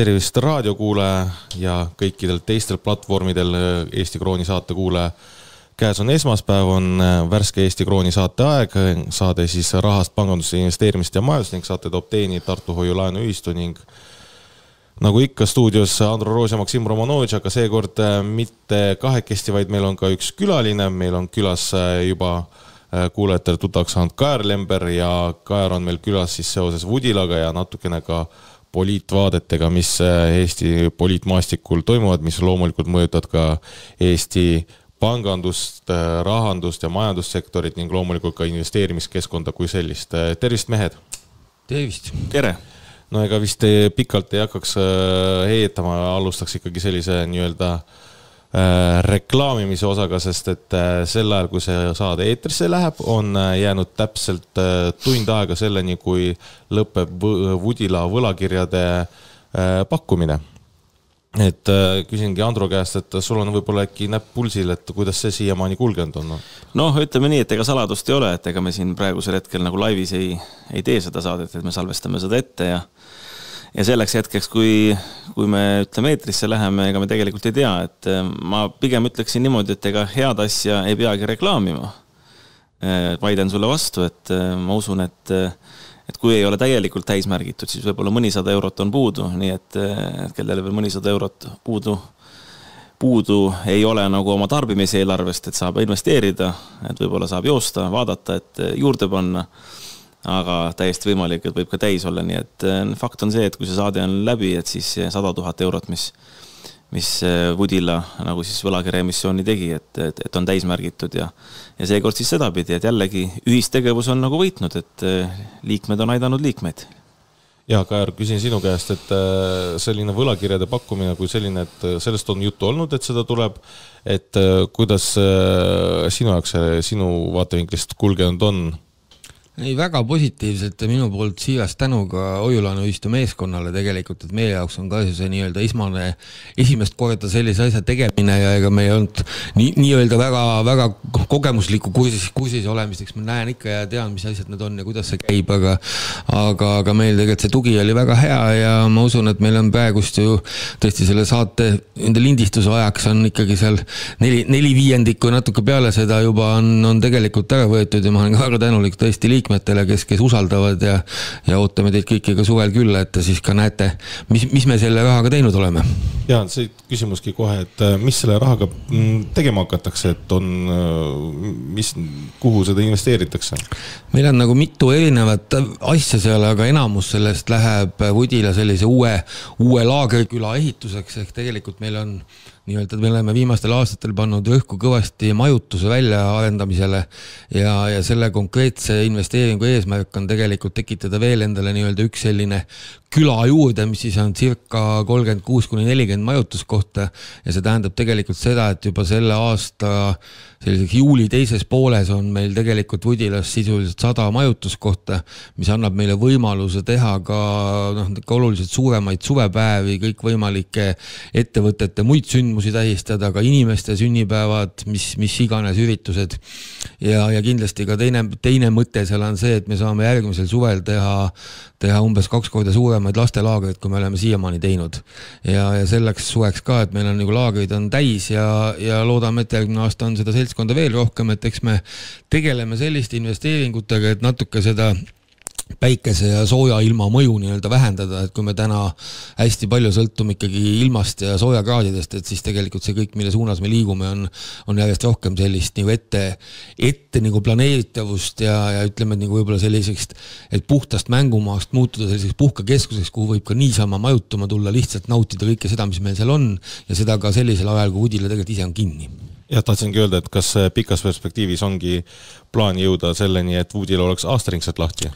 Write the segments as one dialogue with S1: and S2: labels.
S1: tervist raadiokuulaja ja kõikidel teistel platvormidel Eesti Krooni saate kuulaja. käes on esmaspäev, on värske Eesti Krooni saate aeg, saade siis rahast, pangandust, investeerimist ja majandust ning saate toob teieni Tartu Hoiu-laenuühistu ning nagu ikka stuudios Andro Roos ja Maksim Romanovitš, aga seekord mitte kahekesti, vaid meil on ka üks külaline, meil on külas juba kuulajatele tuttavaks saanud Kajar Lember ja Kajar on meil külas siis seoses Vudilaga ja natukene ka poliitvaadetega, mis Eesti poliitmaastikul toimuvad, mis loomulikult mõjutavad ka Eesti pangandust, rahandust ja majandussektorit ning loomulikult ka investeerimiskeskkonda kui sellist. tervist, mehed!
S2: tervist!
S1: tere! no ega vist pikalt ei hakkaks heetama, alustaks ikkagi sellise nii-öelda reklaamimise osaga, sest et sel ajal, kui see saade eetrisse läheb, on jäänud täpselt tund aega selleni, kui lõpeb Woodila võlakirjade pakkumine. et küsingi Andro käest, et sul on võib-olla äkki näpp pulsil, et kuidas see siiamaani kulgenud on?
S2: noh, ütleme nii, et ega saladust ei ole, et ega me siin praegusel hetkel nagu laivis ei, ei tee seda saadet, et me salvestame seda ette ja ja selleks hetkeks, kui, kui me ütleme eetrisse läheme, ega me tegelikult ei tea, et ma pigem ütleksin niimoodi, et ega head asja ei peagi reklaamima. vaidlen sulle vastu, et ma usun, et, et kui ei ole täielikult täismärgitud, siis võib-olla mõnisada eurot on puudu, nii et kellel veel mõnisada eurot puudu, puudu ei ole nagu oma tarbimiseelarvest, et saab investeerida, et võib-olla saab joosta, vaadata, et juurde panna aga täiesti võimalik, et võib ka täis olla, nii et fakt on see, et kui see saade on läbi, et siis sada tuhat eurot, mis, mis Woodila nagu siis võlakirja emissiooni tegi, et, et, et on täismärgitud ja, ja seekord siis sedapidi, et jällegi ühistegevus on nagu võitnud, et liikmed on aidanud liikmeid
S1: ja Kajar, küsin sinu käest, et selline võlakirjade pakkumine kui selline, et sellest on juttu olnud, et seda tuleb, et kuidas sinu jaoks sinu vaatevinklist kulgenud on?
S3: Ei, väga positiivselt ja minu poolt siiras tänu ka hoiulaenuühistu meeskonnale tegelikult, et meie jaoks on ka see nii-öelda esmane, esimest korda sellise asja tegemine ja ega me ei olnud nii, nii-öelda väga, väga kogemusliku kursis, kursis olemist, eks ma näen ikka ja tean, mis asjad need on ja kuidas see käib, aga aga, aga meil tegelikult see tugi oli väga hea ja ma usun, et meil on praegust ju tõesti selle saate nende lindistuse ajaks on ikkagi seal neli, neli viiendikku ja natuke peale seda juba on, on tegelikult ära võetud ja ma olen ka väga tänulik tõesti liikmetele, liikmetele, kes, kes usaldavad ja, ja ootame teid kõiki ka suvel külla, et te siis ka näete, mis, mis me selle rahaga teinud oleme.
S1: ja see küsimuski kohe, et mis selle rahaga mm, tegema hakatakse, et on, mis, kuhu seda investeeritakse?
S3: meil on nagu mitu erinevat asja seal, aga enamus sellest läheb Woodila sellise uue, uue laagriküla ehituseks, ehk tegelikult meil on nii-öelda me oleme viimastel aastatel pannud rõhku kõvasti majutuse väljaarendamisele ja, ja selle konkreetse investeeringu eesmärk on tegelikult tekitada veel endale nii-öelda üks selline küla juurde, mis siis on circa kolmkümmend kuus kuni nelikümmend majutuskohta ja see tähendab tegelikult seda, et juba selle aasta selliseks juuli teises pooles on meil tegelikult Vudilas sisuliselt sada majutuskohta, mis annab meile võimaluse teha ka noh, oluliselt suuremaid suvepäevi, kõikvõimalikke ettevõtete muid sündmusi tähistada, ka inimeste sünnipäevad, mis, mis iganes üritused. ja, ja kindlasti ka teine, teine mõte seal on see, et me saame järgmisel suvel teha, teha umbes kaks korda suuremaid lastelaagreid, kui me oleme siiamaani teinud. ja, ja selleks suveks ka, et meil on nagu laagrid on täis ja, ja loodame, et järgmine aasta on seda seltskonda veel rohkem, et eks me tegeleme selliste investeeringutega, et natuke seda päikese ja sooja ilma mõju nii-öelda vähendada, et kui me täna hästi palju sõltume ikkagi ilmast ja soojakraadidest, et siis tegelikult see kõik, mille suunas me liigume, on, on järjest rohkem sellist nagu ette, ette nagu planeeritavust ja, ja ütleme, et nagu võib-olla selliseks, et puhtast mängumaast muutuda selliseks puhkekeskuseks, kuhu võib ka niisama majutama tulla, lihtsalt nautida kõike seda, mis meil seal on ja seda ka sellisel ajal, kui Udila tegelikult ise on kinni
S1: jah, tahtsingi öelda, et kas pikas perspektiivis ongi plaan jõuda selleni, et Woodil oleks aastaringselt lahti?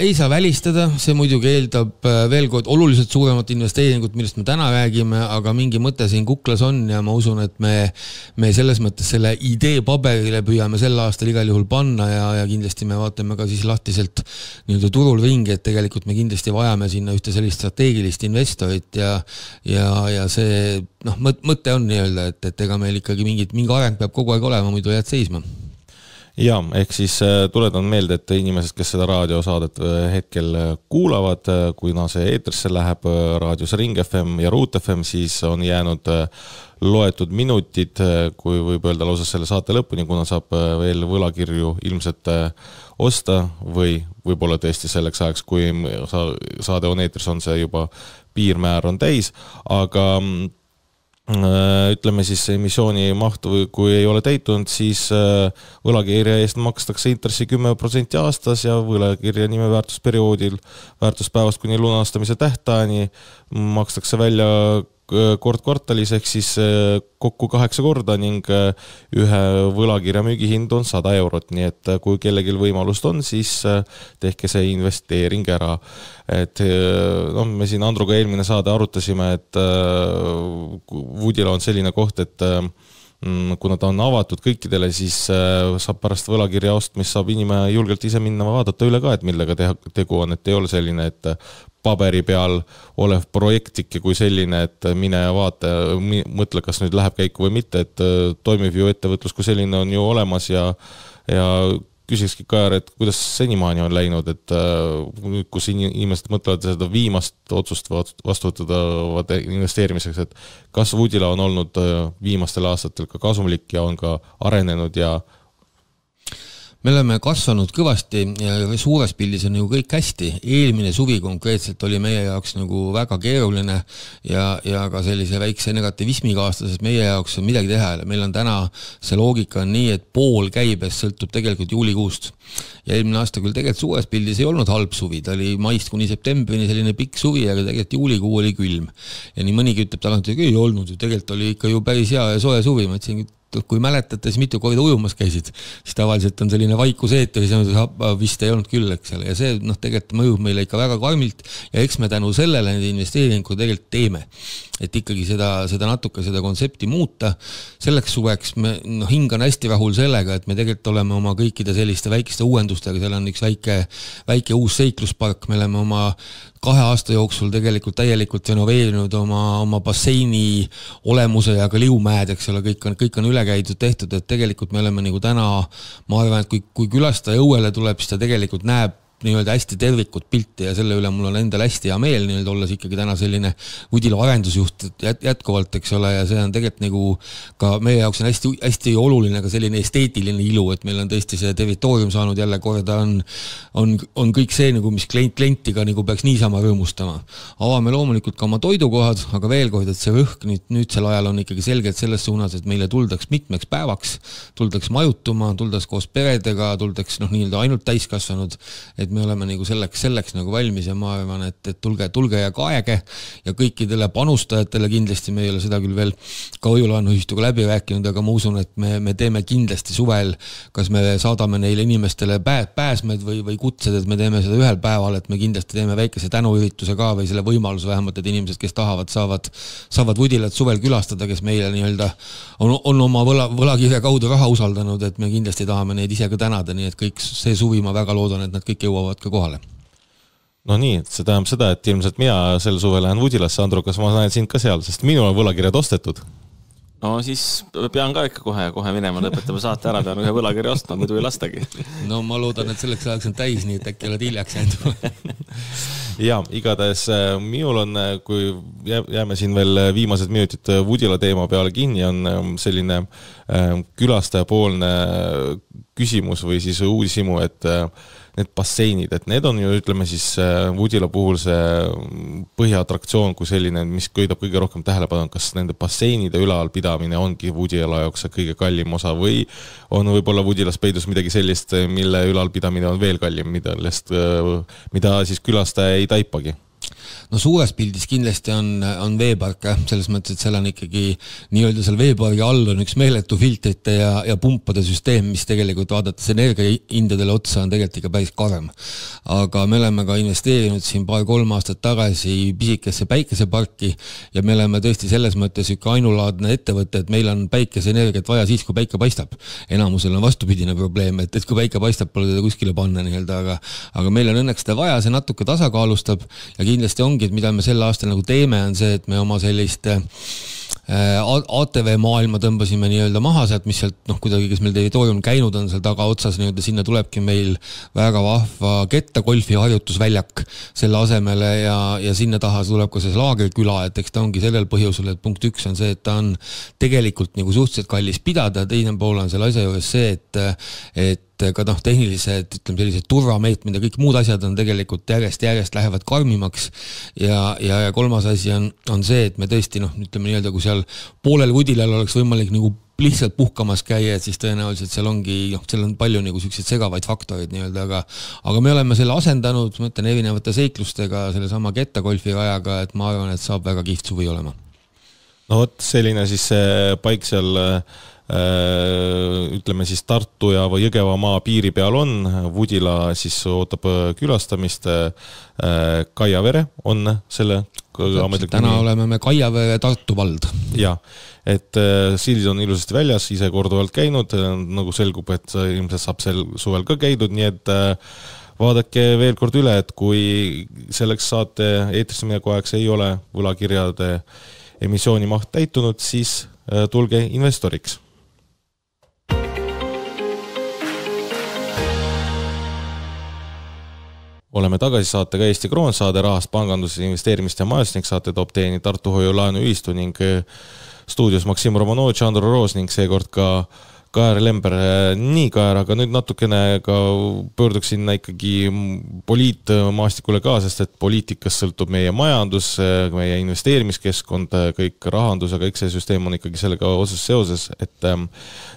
S3: Ei saa välistada, see muidugi eeldab veel kord oluliselt suuremat investeeringut, millest me täna räägime, aga mingi mõte siin kuklas on ja ma usun, et me, me selles mõttes selle idee paberile püüame sel aastal igal juhul panna ja, ja kindlasti me vaatame ka siis lahtiselt nii-öelda turul ringi, et tegelikult me kindlasti vajame sinna ühte sellist strateegilist investorit ja, ja, ja see noh, mõte on nii-öelda, et, et ega meil ikkagi mingit, mingi areng peab kogu aeg olema, muidu jääd seisma
S1: ja ehk siis äh, tuletan meelde, et inimesed, kes seda raadiosaadet äh, hetkel äh, kuulavad, kuna see eetrisse läheb raadios Ring FM ja Ruut FM, siis on jäänud loetud minutid, kui võib öelda lausa selle saate lõpuni, kuna saab veel võlakirju ilmselt osta või võib-olla tõesti selleks ajaks, kui saade on eetris, on see juba piirmäär on täis, aga mm, ütleme siis emissiooni mahtu, kui ei ole täitunud, siis äh, võlakirja eest makstakse intressi kümme protsenti aastas ja võlakirja nimeväärtusperioodil väärtuspäevast kuni lunastamise tähtajani makstakse välja Äh, kord kvartalis ehk siis äh, kokku kaheksa korda ning äh, ühe võlakirja müügihind on sada eurot, nii et kui kellelgi võimalust on, siis tehke see investeering ära. et noh, me siin Andruga eelmine saade arutasime, et Woodila on selline koht, et mm, kuna ta on avatud kõikidele, siis saab pärast võlakirja ostmist saab inimene julgelt ise minna vaadata üle ka, et millega teha, tegu on, et ei ole selline, et paberi peal olev projektike kui selline, et mine ja vaata ja mõtle, kas nüüd läheb käiku või mitte, et äh, toimiv ju ettevõtlus kui selline on ju olemas ja, ja küsikski Kajar, et kuidas senimaani on läinud, et äh, kus inimesed mõtlevad seda viimast otsust vastu võtavad investeerimiseks, et kas Woodila on olnud äh, viimastel aastatel ka kasumlik ja on ka arenenud ja
S3: me oleme kasvanud kõvasti ja suures pildis on ju kõik hästi. eelmine suvi konkreetselt oli meie jaoks nagu väga keeruline ja, ja ka sellise väikse negativismiga aasta, sest meie jaoks on midagi teha ei ole. meil on täna, see loogika on nii, et pool käibest sõltub tegelikult juulikuust. ja eelmine aasta küll tegelikult suures pildis ei olnud halb suvi, ta oli maist kuni septembrini selline pikk suvi, aga tegelikult juulikuu oli külm. ja nii mõnigi ütleb tagantjärgi, ei olnud ju, tegelikult oli ikka ju päris hea ja soe suvi, ma ütlesin, kui mäletate, siis mitu korda ujumas käisid, siis tavaliselt on selline vaikus eetris ja vist ei olnud küll, eks ole, ja see noh, tegelikult mõjub meile ikka väga karmilt ja eks me tänu sellele neid investeeringuid tegelikult teeme. Et ikkagi seda, seda natuke, seda kontsepti muuta, selleks suveks me noh, hing on hästi rahul sellega, et me tegelikult oleme oma kõikide selliste väikeste uuendustega, seal on üks väike, väike uus seikluspark, me oleme oma kahe aasta jooksul tegelikult täielikult renoveerinud oma, oma basseini olemuse ja ka liumäed, eks ole, kõik on, kõik on üle käidud, tehtud, et tegelikult me oleme nagu täna, ma arvan, et kui, kui külastaja õuele tuleb, siis ta tegelikult näeb nii-öelda hästi tervikut pilti ja selle üle mul on endal hästi hea meel nii-öelda olles ikkagi täna selline Udilo arendusjuht jät-, jätkuvalt, eks ole, ja see on tegelikult nagu ka meie jaoks on hästi, hästi oluline ka selline esteetiline ilu, et meil on tõesti see territoorium saanud jälle korda, on on, on kõik see nagu, mis klient, klienti ka nagu peaks niisama rõõmustama. avame loomulikult ka oma toidukohad, aga veel kord, et see rõhk nüüd, nüüdsel ajal on ikkagi selgelt selles suunas, et meile tuldaks mitmeks päevaks, tuldaks majutuma, tuldaks koos peredega, tuldaks noh, nii-öelda ainult täiskasvanud, et et me oleme nagu selleks, selleks nagu valmis ja ma arvan, et, et tulge, tulge ja kaege. Ja kõikidele panustajatele kindlasti, me ei ole seda küll veel ka hoiulaenuühistuga läbi rääkinud, aga ma usun, et me, me teeme kindlasti suvel, kas me saadame neile inimestele pää-, pääsmed või, või kutsed, et me teeme seda ühel päeval, et me kindlasti teeme väikese tänuürituse ka või selle võimaluse vähemalt, et inimesed, kes tahavad, saavad, saavad Vudilat suvel külastada, kes meile nii-öelda on, on oma võla, võlakirja kaudu raha usaldanud, et me kindlasti tahame neid ise ka tänada, nii et kõik see suvi ma väga loodan, et nad kõik jõuavad jõuavad ka kohale
S1: no nii, see tähendab seda, et ilmselt mina sel suvel lähen Vudilasse, Andro, kas ma näen sind ka seal, sest minul on võlakirjad ostetud?
S2: no siis pean ka ikka kohe, kohe minema, lõpetame saate ära, pean ühe võlakirja ostma, muidu ei lastagi.
S3: no ma loodan, et selleks ajaks on täis, nii et äkki oled hiljaks jäänud
S1: ja igatahes äh, minul on, äh, kui jääme siin veel viimased minutid Vudila teema peale kinni, on selline külastajapoolne küsimus või siis uudishimu, et need basseinid, et need on ju ütleme siis Woodila puhul see põhiatraktsioon kui selline, mis köidab kõige rohkem tähelepanu, kas nende basseinide ülalpidamine ongi Woodila jaoks see kõige kallim osa või on võib-olla Woodilas peidus midagi sellist, mille ülalpidamine on veel kallim, millest, mida siis külastaja ei taipagi
S3: no suures pildis kindlasti on, on veepark jah, selles mõttes, et seal on ikkagi nii-öelda seal veepargi all on üks meeletu filtrite ja, ja pumpade süsteem, mis tegelikult vaadates energiahindadele otsa on tegelikult ikka päris karm. aga me oleme ka investeerinud siin paar-kolm aastat tagasi pisikesse päikeseparki ja me oleme tõesti selles mõttes üks ainulaadne ettevõte, et meil on päikeseenergiat vaja siis, kui päike paistab. enamusel on vastupidine probleem, et, et kui päike paistab, pole teda kuskile panna nii-öelda, aga aga meil on õnneks seda vaja, see natuke tasakaalustab ja kindlasti ongi, et mida me sel aastal nagu teeme, on see, et me oma sellist äh, ATV maailma tõmbasime nii-öelda maha sealt, mis sealt noh, kuidagi, kes meil territooriumil käinud on seal tagaotsas nii-öelda, sinna tulebki meil väga vahva kettagolfi harjutusväljak selle asemele ja, ja sinna taha tuleb ka see laagriküla, et eks ta ongi sellel põhjusel, et punkt üks on see, et ta on tegelikult nagu suhteliselt kallis pidada, teine pool on selle asja juures see, et, et ka noh, tehnilised, ütleme sellised turvameetmed ja kõik muud asjad on tegelikult järjest-järjest lähevad karmimaks. ja, ja, ja kolmas asi on, on see, et me tõesti noh, ütleme nii-öelda, kui seal poolel vudilal oleks võimalik nagu lihtsalt puhkamas käia, et siis tõenäoliselt seal ongi, noh, seal on palju nagu siukseid segavaid faktoreid nii-öelda, aga aga me oleme selle asendanud, ma ütlen, erinevate seiklustega, sellesama kettagolfi rajaga, et ma arvan, et saab väga kihvt suvi olema.
S1: no vot, selline siis see paik seal Äh, ütleme siis Tartu ja Jõgevamaa piiri peal on, Vudila siis ootab äh, külastamist. Äh, Kaiavere on selle
S3: täna oleme me Kaiavere Tartu vald.
S1: jah, et sildid on ilusasti väljas, ise korduvalt käinud, nagu selgub, et ilmselt saab sel suvel ka käidud, nii et vaadake veel kord üle, et kui selleks saate eetrisse mineku ajaks ei ole võlakirjade emissiooni maht täitunud, siis tulge investoriks oleme tagasi saatega Eesti Kroon, saade rahast panganduses investeerimist ja majandust ning saate toob teieni Tartu Hoiu-laenuühistu ning eh, stuudios Maksim Romanovitš, Andro Roos ning seekord ka Kaer Lember. Eh, nii, Kaer, aga nüüd natukene ka pöörduksin ikkagi poliitmaastikule ka, sest et poliitikast sõltub meie majandus, eh, meie investeerimiskeskkond, kõik rahandus ja kõik see süsteem on ikkagi sellega otseses seoses, et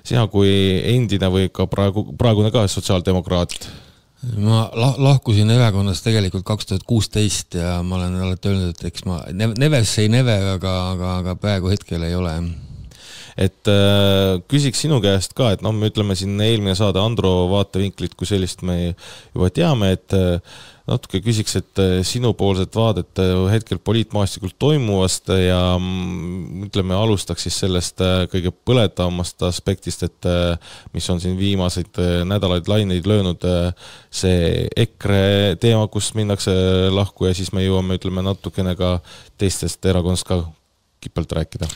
S1: sina kui endine või ka praegu, praegune ka sotsiaaldemokraat
S3: ma lah-, lahkusin erakonnast tegelikult kaks tuhat kuusteist ja ma olen alati öelnud, et eks ma neves ei neve, aga, aga, aga praegu hetkel ei ole jah
S1: et äh, küsiks sinu käest ka, et noh, me ütleme siin eelmine saade Andro vaatevinklit kui sellist me juba teame, et äh, natuke küsiks, et äh, sinupoolset vaadet hetkel poliitmaastikul toimuvast ja mm, ütleme, alustaks siis sellest kõige põletavamast aspektist, et mis on siin viimaseid nädalaid laineid löönud, see EKRE teema, kus minnakse lahku ja siis me jõuame, ütleme natukene ka teistest erakonnast ka kipalt rääkida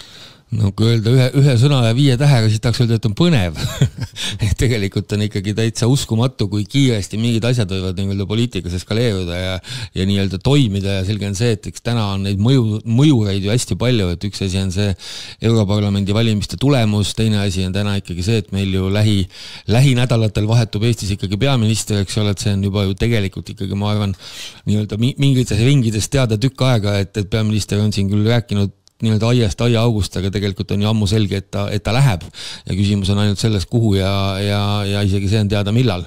S3: no kui öelda ühe, ühe sõna ja viie tähega, siis tahaks öelda, et on põnev. Et tegelikult on ikkagi täitsa uskumatu, kui kiiresti mingid asjad võivad nii-öelda poliitikas eskaleeruda ja ja nii-öelda toimida ja selge on see, et eks täna on neid mõju, mõjureid ju hästi palju, et üks asi on see Europarlamendi valimiste tulemus, teine asi on täna ikkagi see, et meil ju lähi, lähinädalatel vahetub Eestis ikkagi peaminister, eks ole, et see on juba ju tegelikult ikkagi, ma arvan, nii-öelda mingites ringides teada tükk aega, et, et peaminister on siin küll rääkinud nii-öelda aiast aiaaugust, aga tegelikult on ju ammu selge, et ta, et ta läheb. ja küsimus on ainult selles, kuhu ja, ja, ja isegi see on teada, millal.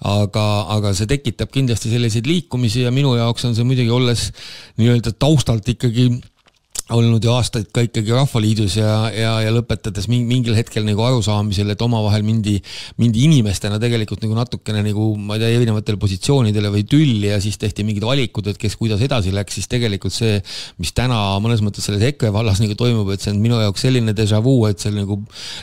S3: aga, aga see tekitab kindlasti selliseid liikumisi ja minu jaoks on see muidugi, olles nii-öelda taustalt ikkagi olnud ju aastaid ka ikkagi Rahvaliidus ja, ja, ja lõpetades mingil hetkel nagu arusaamisel, et omavahel mindi, mindi inimestena tegelikult nagu natukene nagu ma ei tea, erinevatele positsioonidele või tülli ja siis tehti mingid valikud, et kes kuidas edasi läks, siis tegelikult see, mis täna mõnes mõttes selles EKRE vallas nagu toimub, et see on minu jaoks selline déjà vu, et seal nagu,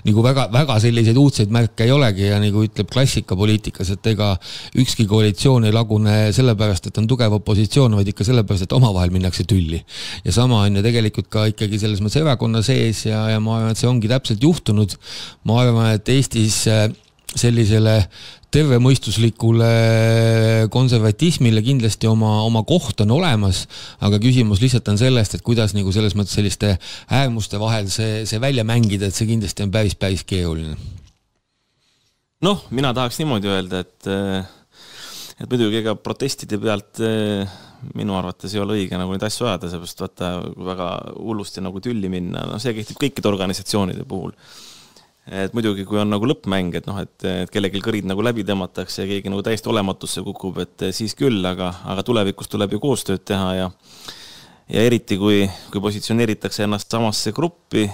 S3: nagu väga, väga selliseid uudseid märke ei olegi ja nagu ütleb klassikapoliitikas, et ega ükski koalitsioon ei lagune sellepärast, et on tugev opositsioon, vaid ikka sellepärast, et omavahel minnakse tülli. ja sama on ju tegelikult tegelikult ka ikkagi selles mõttes erakonna sees ja, ja ma arvan, et see ongi täpselt juhtunud. ma arvan, et Eestis äh, sellisele tervemõistuslikule konservatismile kindlasti oma, oma koht on olemas, aga küsimus lihtsalt on sellest, et kuidas nagu selles mõttes selliste äärmuste vahel see, see välja mängida, et see kindlasti on päris, päris keeruline.
S2: noh, mina tahaks niimoodi öelda, et et muidugi ega protestide pealt minu arvates ei ole õige nagu neid asju ajada, seepärast vaata, kui väga hullusti nagu tülli minna, noh, see kehtib kõikide organisatsioonide puhul. et muidugi, kui on nagu lõppmäng, et noh, et, et kellelgi kõrid nagu läbi tõmmatakse ja keegi nagu täiesti olematusse kukub, et siis küll, aga, aga tulevikus tuleb ju koostööd teha ja ja eriti, kui, kui positsioneeritakse ennast samasse gruppi,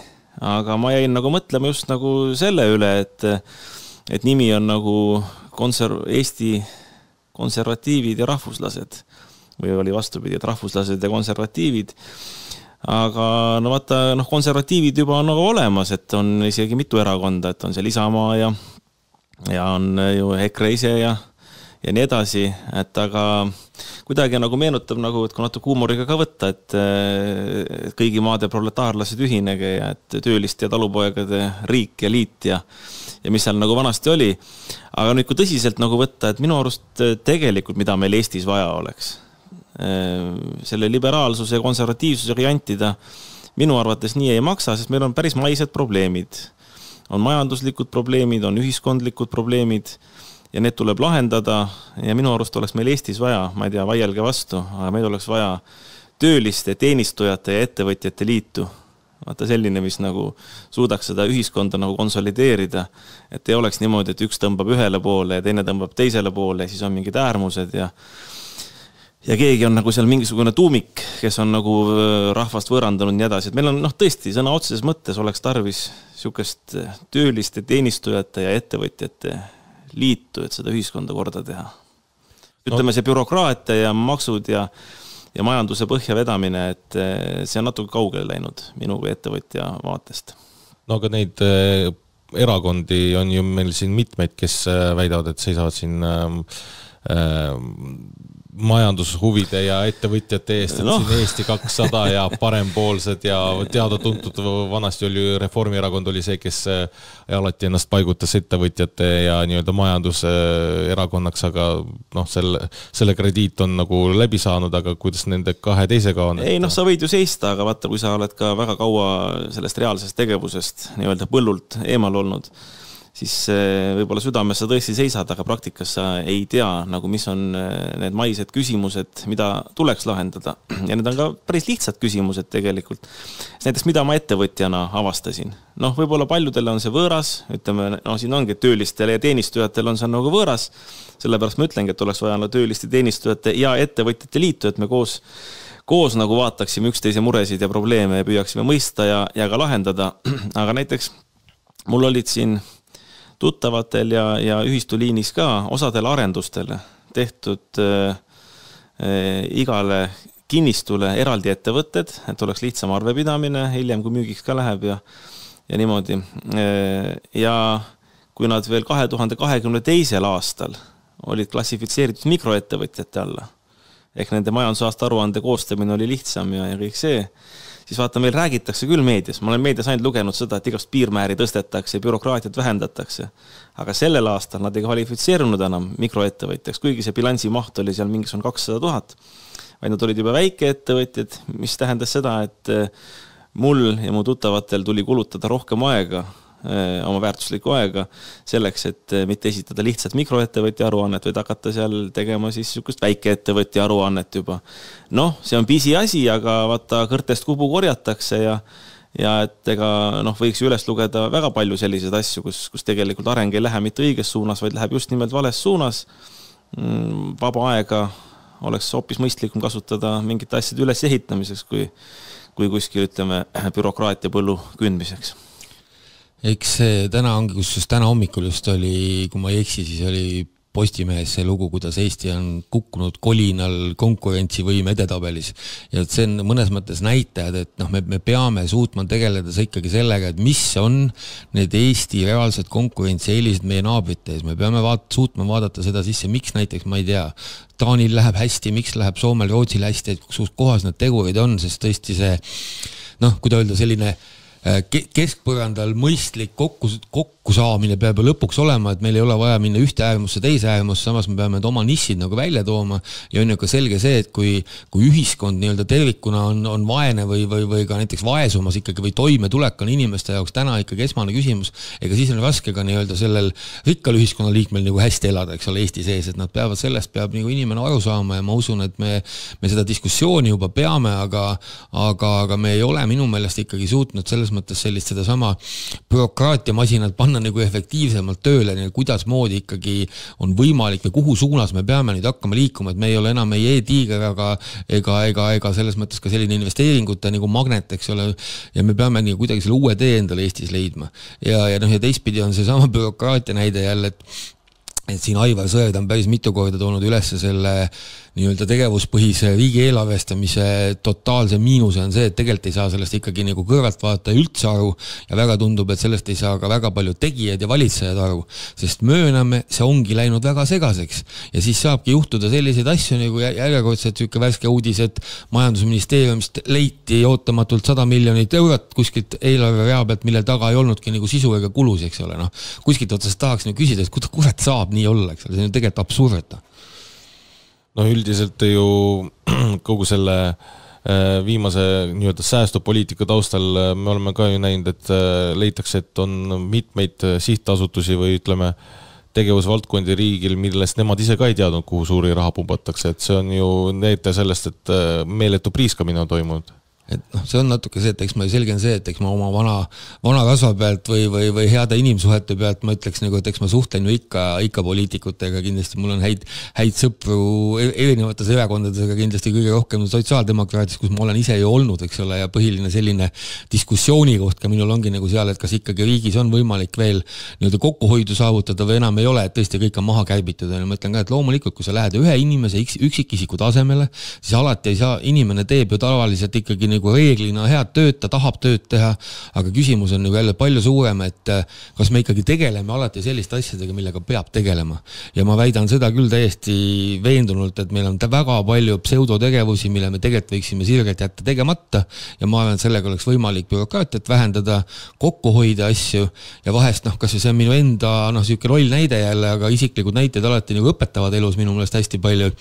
S2: aga ma jäin nagu mõtlema just nagu selle üle, et et nimi on nagu konser-, Eesti konservatiivid ja rahvuslased või oli vastupidi, et rahvuslased ja konservatiivid. aga no vaata, noh, konservatiivid juba on nagu olemas, et on isegi mitu erakonda, et on seal Isamaa ja, ja on ju EKRE ise ja, ja nii edasi, et aga kuidagi nagu meenutab nagu, et kui natuke huumoriga ka võtta, et kõigi maade proletaarlased ühinege ja et tööliste ja talupoegade riik ja liit ja ja mis seal nagu vanasti oli. aga nüüd, kui tõsiselt nagu võtta, et minu arust tegelikult, mida meil Eestis vaja oleks, selle liberaalsuse ja konservatiivsusega jantida, minu arvates nii ei maksa, sest meil on päris maised probleemid. on majanduslikud probleemid, on ühiskondlikud probleemid ja need tuleb lahendada ja minu arust oleks meil Eestis vaja, ma ei tea, vaielge vastu, aga meil oleks vaja tööliste, teenistujate ja ettevõtjate liitu. vaata selline, mis nagu suudaks seda ühiskonda nagu konsolideerida, et ei oleks niimoodi, et üks tõmbab ühele poole ja teine tõmbab teisele poole ja siis on mingid äärmused ja ja keegi on nagu seal mingisugune tuumik, kes on nagu äh, rahvast võõrandanud ja nii edasi, et meil on noh, tõesti sõna otseses mõttes oleks tarvis niisugust tööliste, teenistujate ja ettevõtjate liitu, et seda ühiskonda korda teha. ütleme, see bürokraatia ja maksud ja, ja majanduse põhja vedamine, et eh, see on natuke kaugele läinud minu kui ettevõtja vaatest.
S1: no aga neid äh, erakondi on ju meil siin mitmeid, kes äh, väidavad, et seisavad siin äh, majandushuvide ja ettevõtjate eest, et no. siin Eesti kakssada ja parempoolsed ja teada-tuntud, vanasti oli Reformierakond oli see, kes äh, alati ennast paigutas ettevõtjate ja nii-öelda majanduserakonnaks, aga noh, selle, selle krediit on nagu läbi saanud, aga kuidas nende kahe teisega on?
S2: ei noh, sa võid ju seista, aga vaata, kui sa oled ka väga kaua sellest reaalsest tegevusest nii-öelda põllult eemal olnud siis eh, võib-olla südames sa tõesti seisad, aga praktikas sa ei tea nagu, mis on eh, need maised küsimused, mida tuleks lahendada. ja need on ka päris lihtsad küsimused tegelikult. näiteks, mida ma ettevõtjana avastasin? noh, võib-olla paljudele on see võõras, ütleme, no siin ongi, et töölistele ja teenistujatele on see nagu võõras. sellepärast ma ütlengi, et oleks vaja no tööliste, teenistujate ja ettevõtjate liitu, et me koos koos nagu vaataksime üksteise muresid ja probleeme ja püüaksime mõista ja, ja ka lahendada. aga näiteks mul olid siin tuttavatel ja, ja ühistuliinis ka osadele arendustele tehtud äh, äh, igale kinnistule eraldi ettevõtted, et oleks lihtsam arvepidamine hiljem, kui müügiks ka läheb ja, ja niimoodi. Äh, ja kui nad veel kahe tuhande kahekümne teisel aastal olid klassifitseeritud mikroettevõtjate alla, ehk nende majandusaasta aruande koostamine oli lihtsam ja, ja kõik see siis vaata, meil räägitakse küll meedias, ma olen meedias ainult lugenud seda, et igast piirmääri tõstetakse, bürokraatiat vähendatakse. aga sellel aastal nad ei kvalifitseerunud enam mikroettevõtjaks, kuigi see bilansi maht oli seal mingisugune kakssada tuhat, vaid nad olid juba väikeettevõtjad, mis tähendas seda, et mul ja mu tuttavatel tuli kulutada rohkem aega oma väärtuslikku aega selleks, et eh, mitte esitada lihtsalt mikroettevõtja aruannet, vaid hakata seal tegema siis niisugust väikeettevõtja aruannet juba. noh, see on pisiasi, aga vaata, kõrtest kubu korjatakse ja ja et ega noh, võiks ju üles lugeda väga palju selliseid asju, kus, kus tegelikult areng ei lähe mitte õiges suunas, vaid läheb just nimelt vales suunas. Mm, vaba aega oleks hoopis mõistlikum kasutada mingite asjade ülesehitamiseks, kui, kui kuskil ütleme, bürokraatia põllu kündmiseks
S3: eks see täna ongi, kusjuures täna hommikul just oli, kui ma ei eksi, siis oli Postimehes see lugu, kuidas Eesti on kukkunud kolinal konkurentsivõime edetabelis. ja et see on mõnes mõttes näitajad, et noh, me, me peame suutma tegeleda ikkagi sellega, et mis on need Eesti reaalsed konkurentsieelised meie naabrite ees, me peame vaat-, suutma vaadata seda sisse, miks näiteks, ma ei tea, Taanil läheb hästi, miks läheb Soomel, Rootsil hästi, et kus kohas need tegurid on, sest tõesti see noh, kui ta öelda, selline Äh, keskpõrandal mõistlik kokku, kokkusaamine peab ju lõpuks olema, et meil ei ole vaja minna ühte äärmusse, teise äärmusse, samas me peame need oma nišid nagu välja tooma. Ja on ju ka selge see, et kui, kui ühiskond nii-öelda tervikuna on, on vaene või, või, või ka näiteks vaesumas ikkagi või toimetulek on inimeste jaoks täna ikkagi esmane küsimus, ega siis on raske ka nii-öelda sellel rikkal ühiskonnaliikmel nagu hästi elada, eks ole, Eesti sees, et nad peavad, sellest peab nagu inimene aru saama ja ma usun, et me, me seda diskussiooni juba peame, aga, aga, aga me ei ole minu meelest ikkagi suutnud selles mõttes sellist sedasama bürokraatiamasinat panna nagu efektiivsemalt tööle, kuidasmoodi ikkagi on võimalik või kuhu suunas me peame nüüd hakkama liikuma, et me ei ole enam ei e-tiiger, aga ega, ega, ega selles mõttes ka selline investeeringute nagu magnet, eks ole, ja me peame nagu kuidagi selle uue tee endale Eestis leidma. ja, ja noh, ja teistpidi on seesama bürokraatia näide jälle, et et siin Aivar Sõerd on päris mitu korda toonud üles selle nii-öelda tegevuspõhise riigi eelarvestamise totaalse miinuse on see, et tegelikult ei saa sellest ikkagi nagu kõrvaltvaataja üldse aru ja väga tundub, et sellest ei saa ka väga paljud tegijad ja valitsejad aru, sest mööname, see ongi läinud väga segaseks ja siis saabki juhtuda selliseid asju nagu järjekordselt niisugune värske uudis, et majandusministeeriumist leiti ootamatult sada miljonit eurot kuskilt eelarverea pealt, mille taga ei olnudki nagu sisu ega kulusid, eks ole, noh. kuskilt otsast tahaks nagu küsida, et kuidas kurat saab nii olla, eks ole, see on ju tegelikult absurd.
S1: No üldiselt ju kogu selle äh, viimase nii-öelda säästupoliitika taustal äh, me oleme ka ju näinud, et äh, leitakse, et on mitmeid sihtasutusi või ütleme, tegevusvaldkondi riigil, millest nemad ise ka ei teadnud, kuhu suuri raha pumbatakse, et see on ju näitaja sellest, et meeletu priiskamine on toimunud
S3: et noh, see on natuke see, et eks ma, selge on see, et eks ma oma vana, vana rasva pealt või, või, või heade inimsuhete pealt ma ütleks nagu, et eks ma suhtlen ju ikka, ikka poliitikutega, kindlasti. Mul on häid, häid sõpru e-, erinevates erakondades, aga kindlasti kõige rohkem sotsiaaldemokraatis, kus ma olen ise ju olnud, eks ole, ja põhiline selline diskussiooni koht ka minul ongi nagu seal, et kas ikkagi riigis on võimalik veel nii-öelda kokkuhoidu saavutada või enam ei ole, et tõesti kõik on maha kärbitud, on ju, ma ütlen ka, et loomulikult, kui sa lähed ühe inimese üksikisiku tasemele, siis alati ei saa, inimene teeb ju tavaliselt ikkagi nagu reeglina head tööd, ta tahab tööd teha, aga küsimus on nagu jälle palju suurem, et äh, kas me ikkagi tegeleme alati selliste asjadega, millega peab tegelema. ja ma väidan seda küll täiesti veendunult, et meil on väga palju pseudotegevusi, mille me tegelikult võiksime sirgelt jätta tegemata ja ma arvan, et sellega oleks võimalik bürokraatiat vähendada, kokku hoida asju ja vahest noh, kas või see on minu enda noh, niisugune loll näide jälle, aga isiklikud näited alati nagu õpetavad elus minu meelest hästi palju.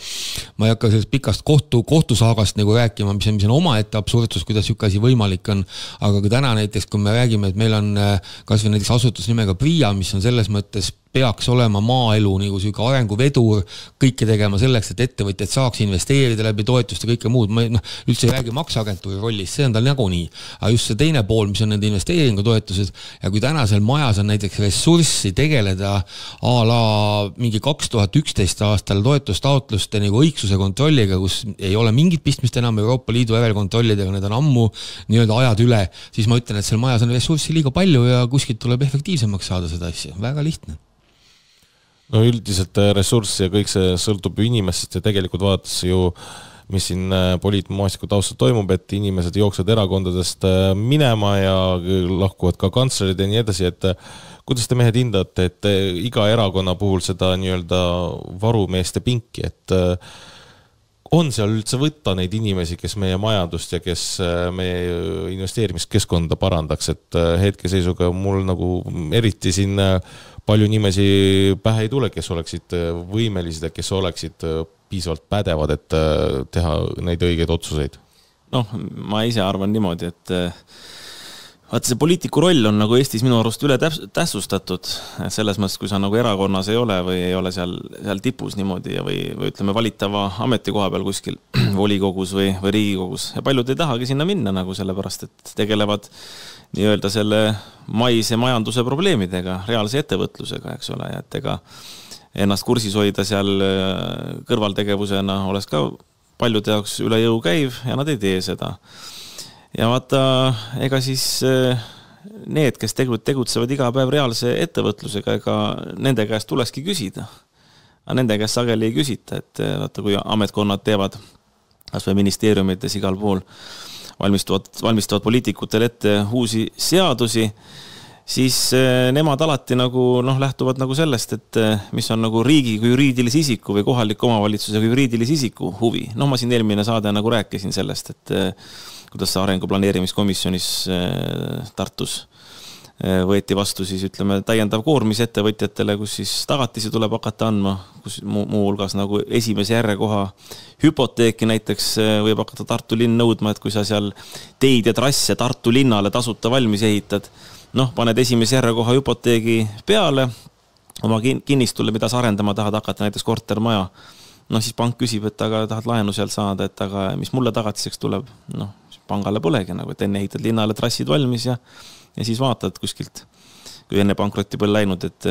S3: ma ei hakka sellest pikast kohtu, kohtusaagast nagu rääkima, mis on, mis on omaette absurd, absurdsus, kuidas niisugune asi võimalik on. aga ka täna näiteks, kui me räägime, et meil on äh, kasvõi näiteks asutus nimega PRIA, mis on selles mõttes peaks olema maaelu nagu sihuke arenguvedur, kõike tegema selleks, et ettevõtjad saaks investeerida läbi toetuste, kõike muud, ma noh, üldse ei räägi makseagentuuri rollist, see on tal nagunii. aga just see teine pool, mis on need investeeringutoetused. Ja kui täna seal majas on näiteks ressurssi tegeleda a la mingi kaks tuhat üksteist aastal toetustaotluste nagu õigsuse kontrolliga, kus ei ole mingit pistmist enam Euroopa Liidu järelkontrollidega, need on ammu nii-öelda ajad üle, siis ma ütlen, et seal majas on ressurssi liiga palju ja kuskilt tuleb efektiivsemaks saada seda asja, väga lihtne
S1: no üldiselt äh, ressurss ja kõik see sõltub ju inimestest ja tegelikult vaadates ju mis siin äh, poliitmaastiku taustal toimub, et inimesed jooksevad erakondadest äh, minema ja lahkuvad ka kantslerid ja nii edasi, et kuidas te mehed hindate, et iga erakonna puhul seda nii-öelda varumeeste pinki, et on seal üldse võtta neid inimesi, kes meie majandust ja kes meie investeerimiskeskkonda parandaks, et hetkeseisuga mul nagu eriti siin palju nimesi pähe ei tule, kes oleksid äh, võimelised ja kes oleksid äh, piisavalt pädevad, et äh, teha neid õigeid otsuseid?
S2: noh, ma ise arvan niimoodi, et vaata, see poliitiku roll on nagu Eestis minu arust üle tähtsustatud, selles mõttes, kui sa nagu erakonnas ei ole või ei ole seal, seal tipus niimoodi või, või ütleme, valitava ametikoha peal kuskil volikogus või, või Riigikogus ja paljud ei tahagi sinna minna nagu sellepärast, et tegelevad nii-öelda selle maise majanduse probleemidega, reaalse ettevõtlusega, eks ole, et ega ennast kursis hoida seal äh, kõrvaltegevusena oleks ka paljude jaoks üle jõu käiv ja nad ei tee seda. ja vaata, ega siis äh, need, kes tegutsevad iga päev reaalse ettevõtlusega, ega nende käest tulekski küsida. aga nende käest sageli ei küsita, et äh, vaata, kui ametkonnad teevad kas või ministeeriumites igal pool valmistuvad, valmistavad poliitikutele ette uusi seadusi, siis eh, nemad alati nagu noh, lähtuvad nagu sellest, et eh, mis on nagu riigi kui juriidilise isiku või kohaliku omavalitsuse kui juriidilise isiku huvi. noh, ma siin eelmine saade nagu rääkisin sellest, et eh, kuidas see arengu planeerimiskomisjonis Tartus võeti vastu siis ütleme täiendav koormis ettevõtjatele, kus siis tagatisi tuleb hakata andma, kus muu, muuhulgas nagu esimese järjekoha hüpoteeki näiteks äh, võib hakata Tartu linn nõudma, et kui sa seal teid ja trasse Tartu linnale tasuta valmis ehitad, noh, paned esimese järjekoha hüpoteegi peale oma kinnistule, mida sa arendama tahad hakata, näiteks kortermaja, noh siis pank küsib, et aga tahad laenu sealt saada, et aga mis mulle tagatiseks tuleb, noh, pangale polegi nagu, et enne ehitad linnale trassid valmis ja ja siis vaatad kuskilt, kui enne pankrotti pole läinud, et,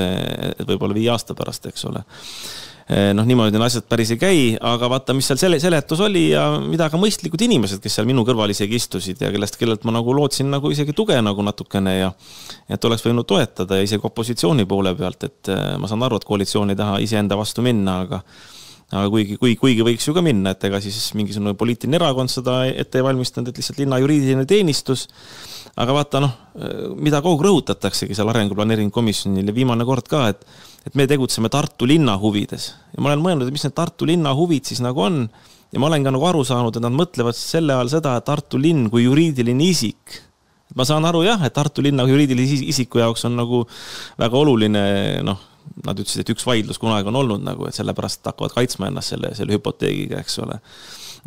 S2: et võib-olla viie aasta pärast, eks ole. Noh, niimoodi need asjad päris ei käi, aga vaata, mis seal selle seletus oli ja mida ka mõistlikud inimesed, kes seal minu kõrval isegi istusid ja kellest, kellelt ma nagu lootsin nagu isegi tuge nagu natukene ja et oleks võinud toetada ja isegi opositsiooni poole pealt, et ma saan aru, et koalitsioon ei taha iseenda vastu minna, aga aga kuigi, kui, kuigi võiks ju ka minna, et ega siis mingisugune poliitiline erakond seda ette ei valmistanud, et lihtsalt linna juriidiline teenistus. aga vaata noh, mida kogu aeg rõhutataksegi seal arenguplaneeringu komisjonil ja viimane kord ka, et, et me tegutseme Tartu linna huvides. ja ma olen mõelnud, et mis need Tartu linna huvid siis nagu on. ja ma olen ka nagu aru saanud, et nad mõtlevad selle all seda, et Tartu linn kui juriidiline isik ma saan aru jah, et Tartu linna juriidilise isiku jaoks on nagu väga oluline noh, nad ütlesid, et üks vaidlus kunagi on olnud nagu, et sellepärast hakkavad kaitsma ennast selle, selle hüpoteegiga, eks ole.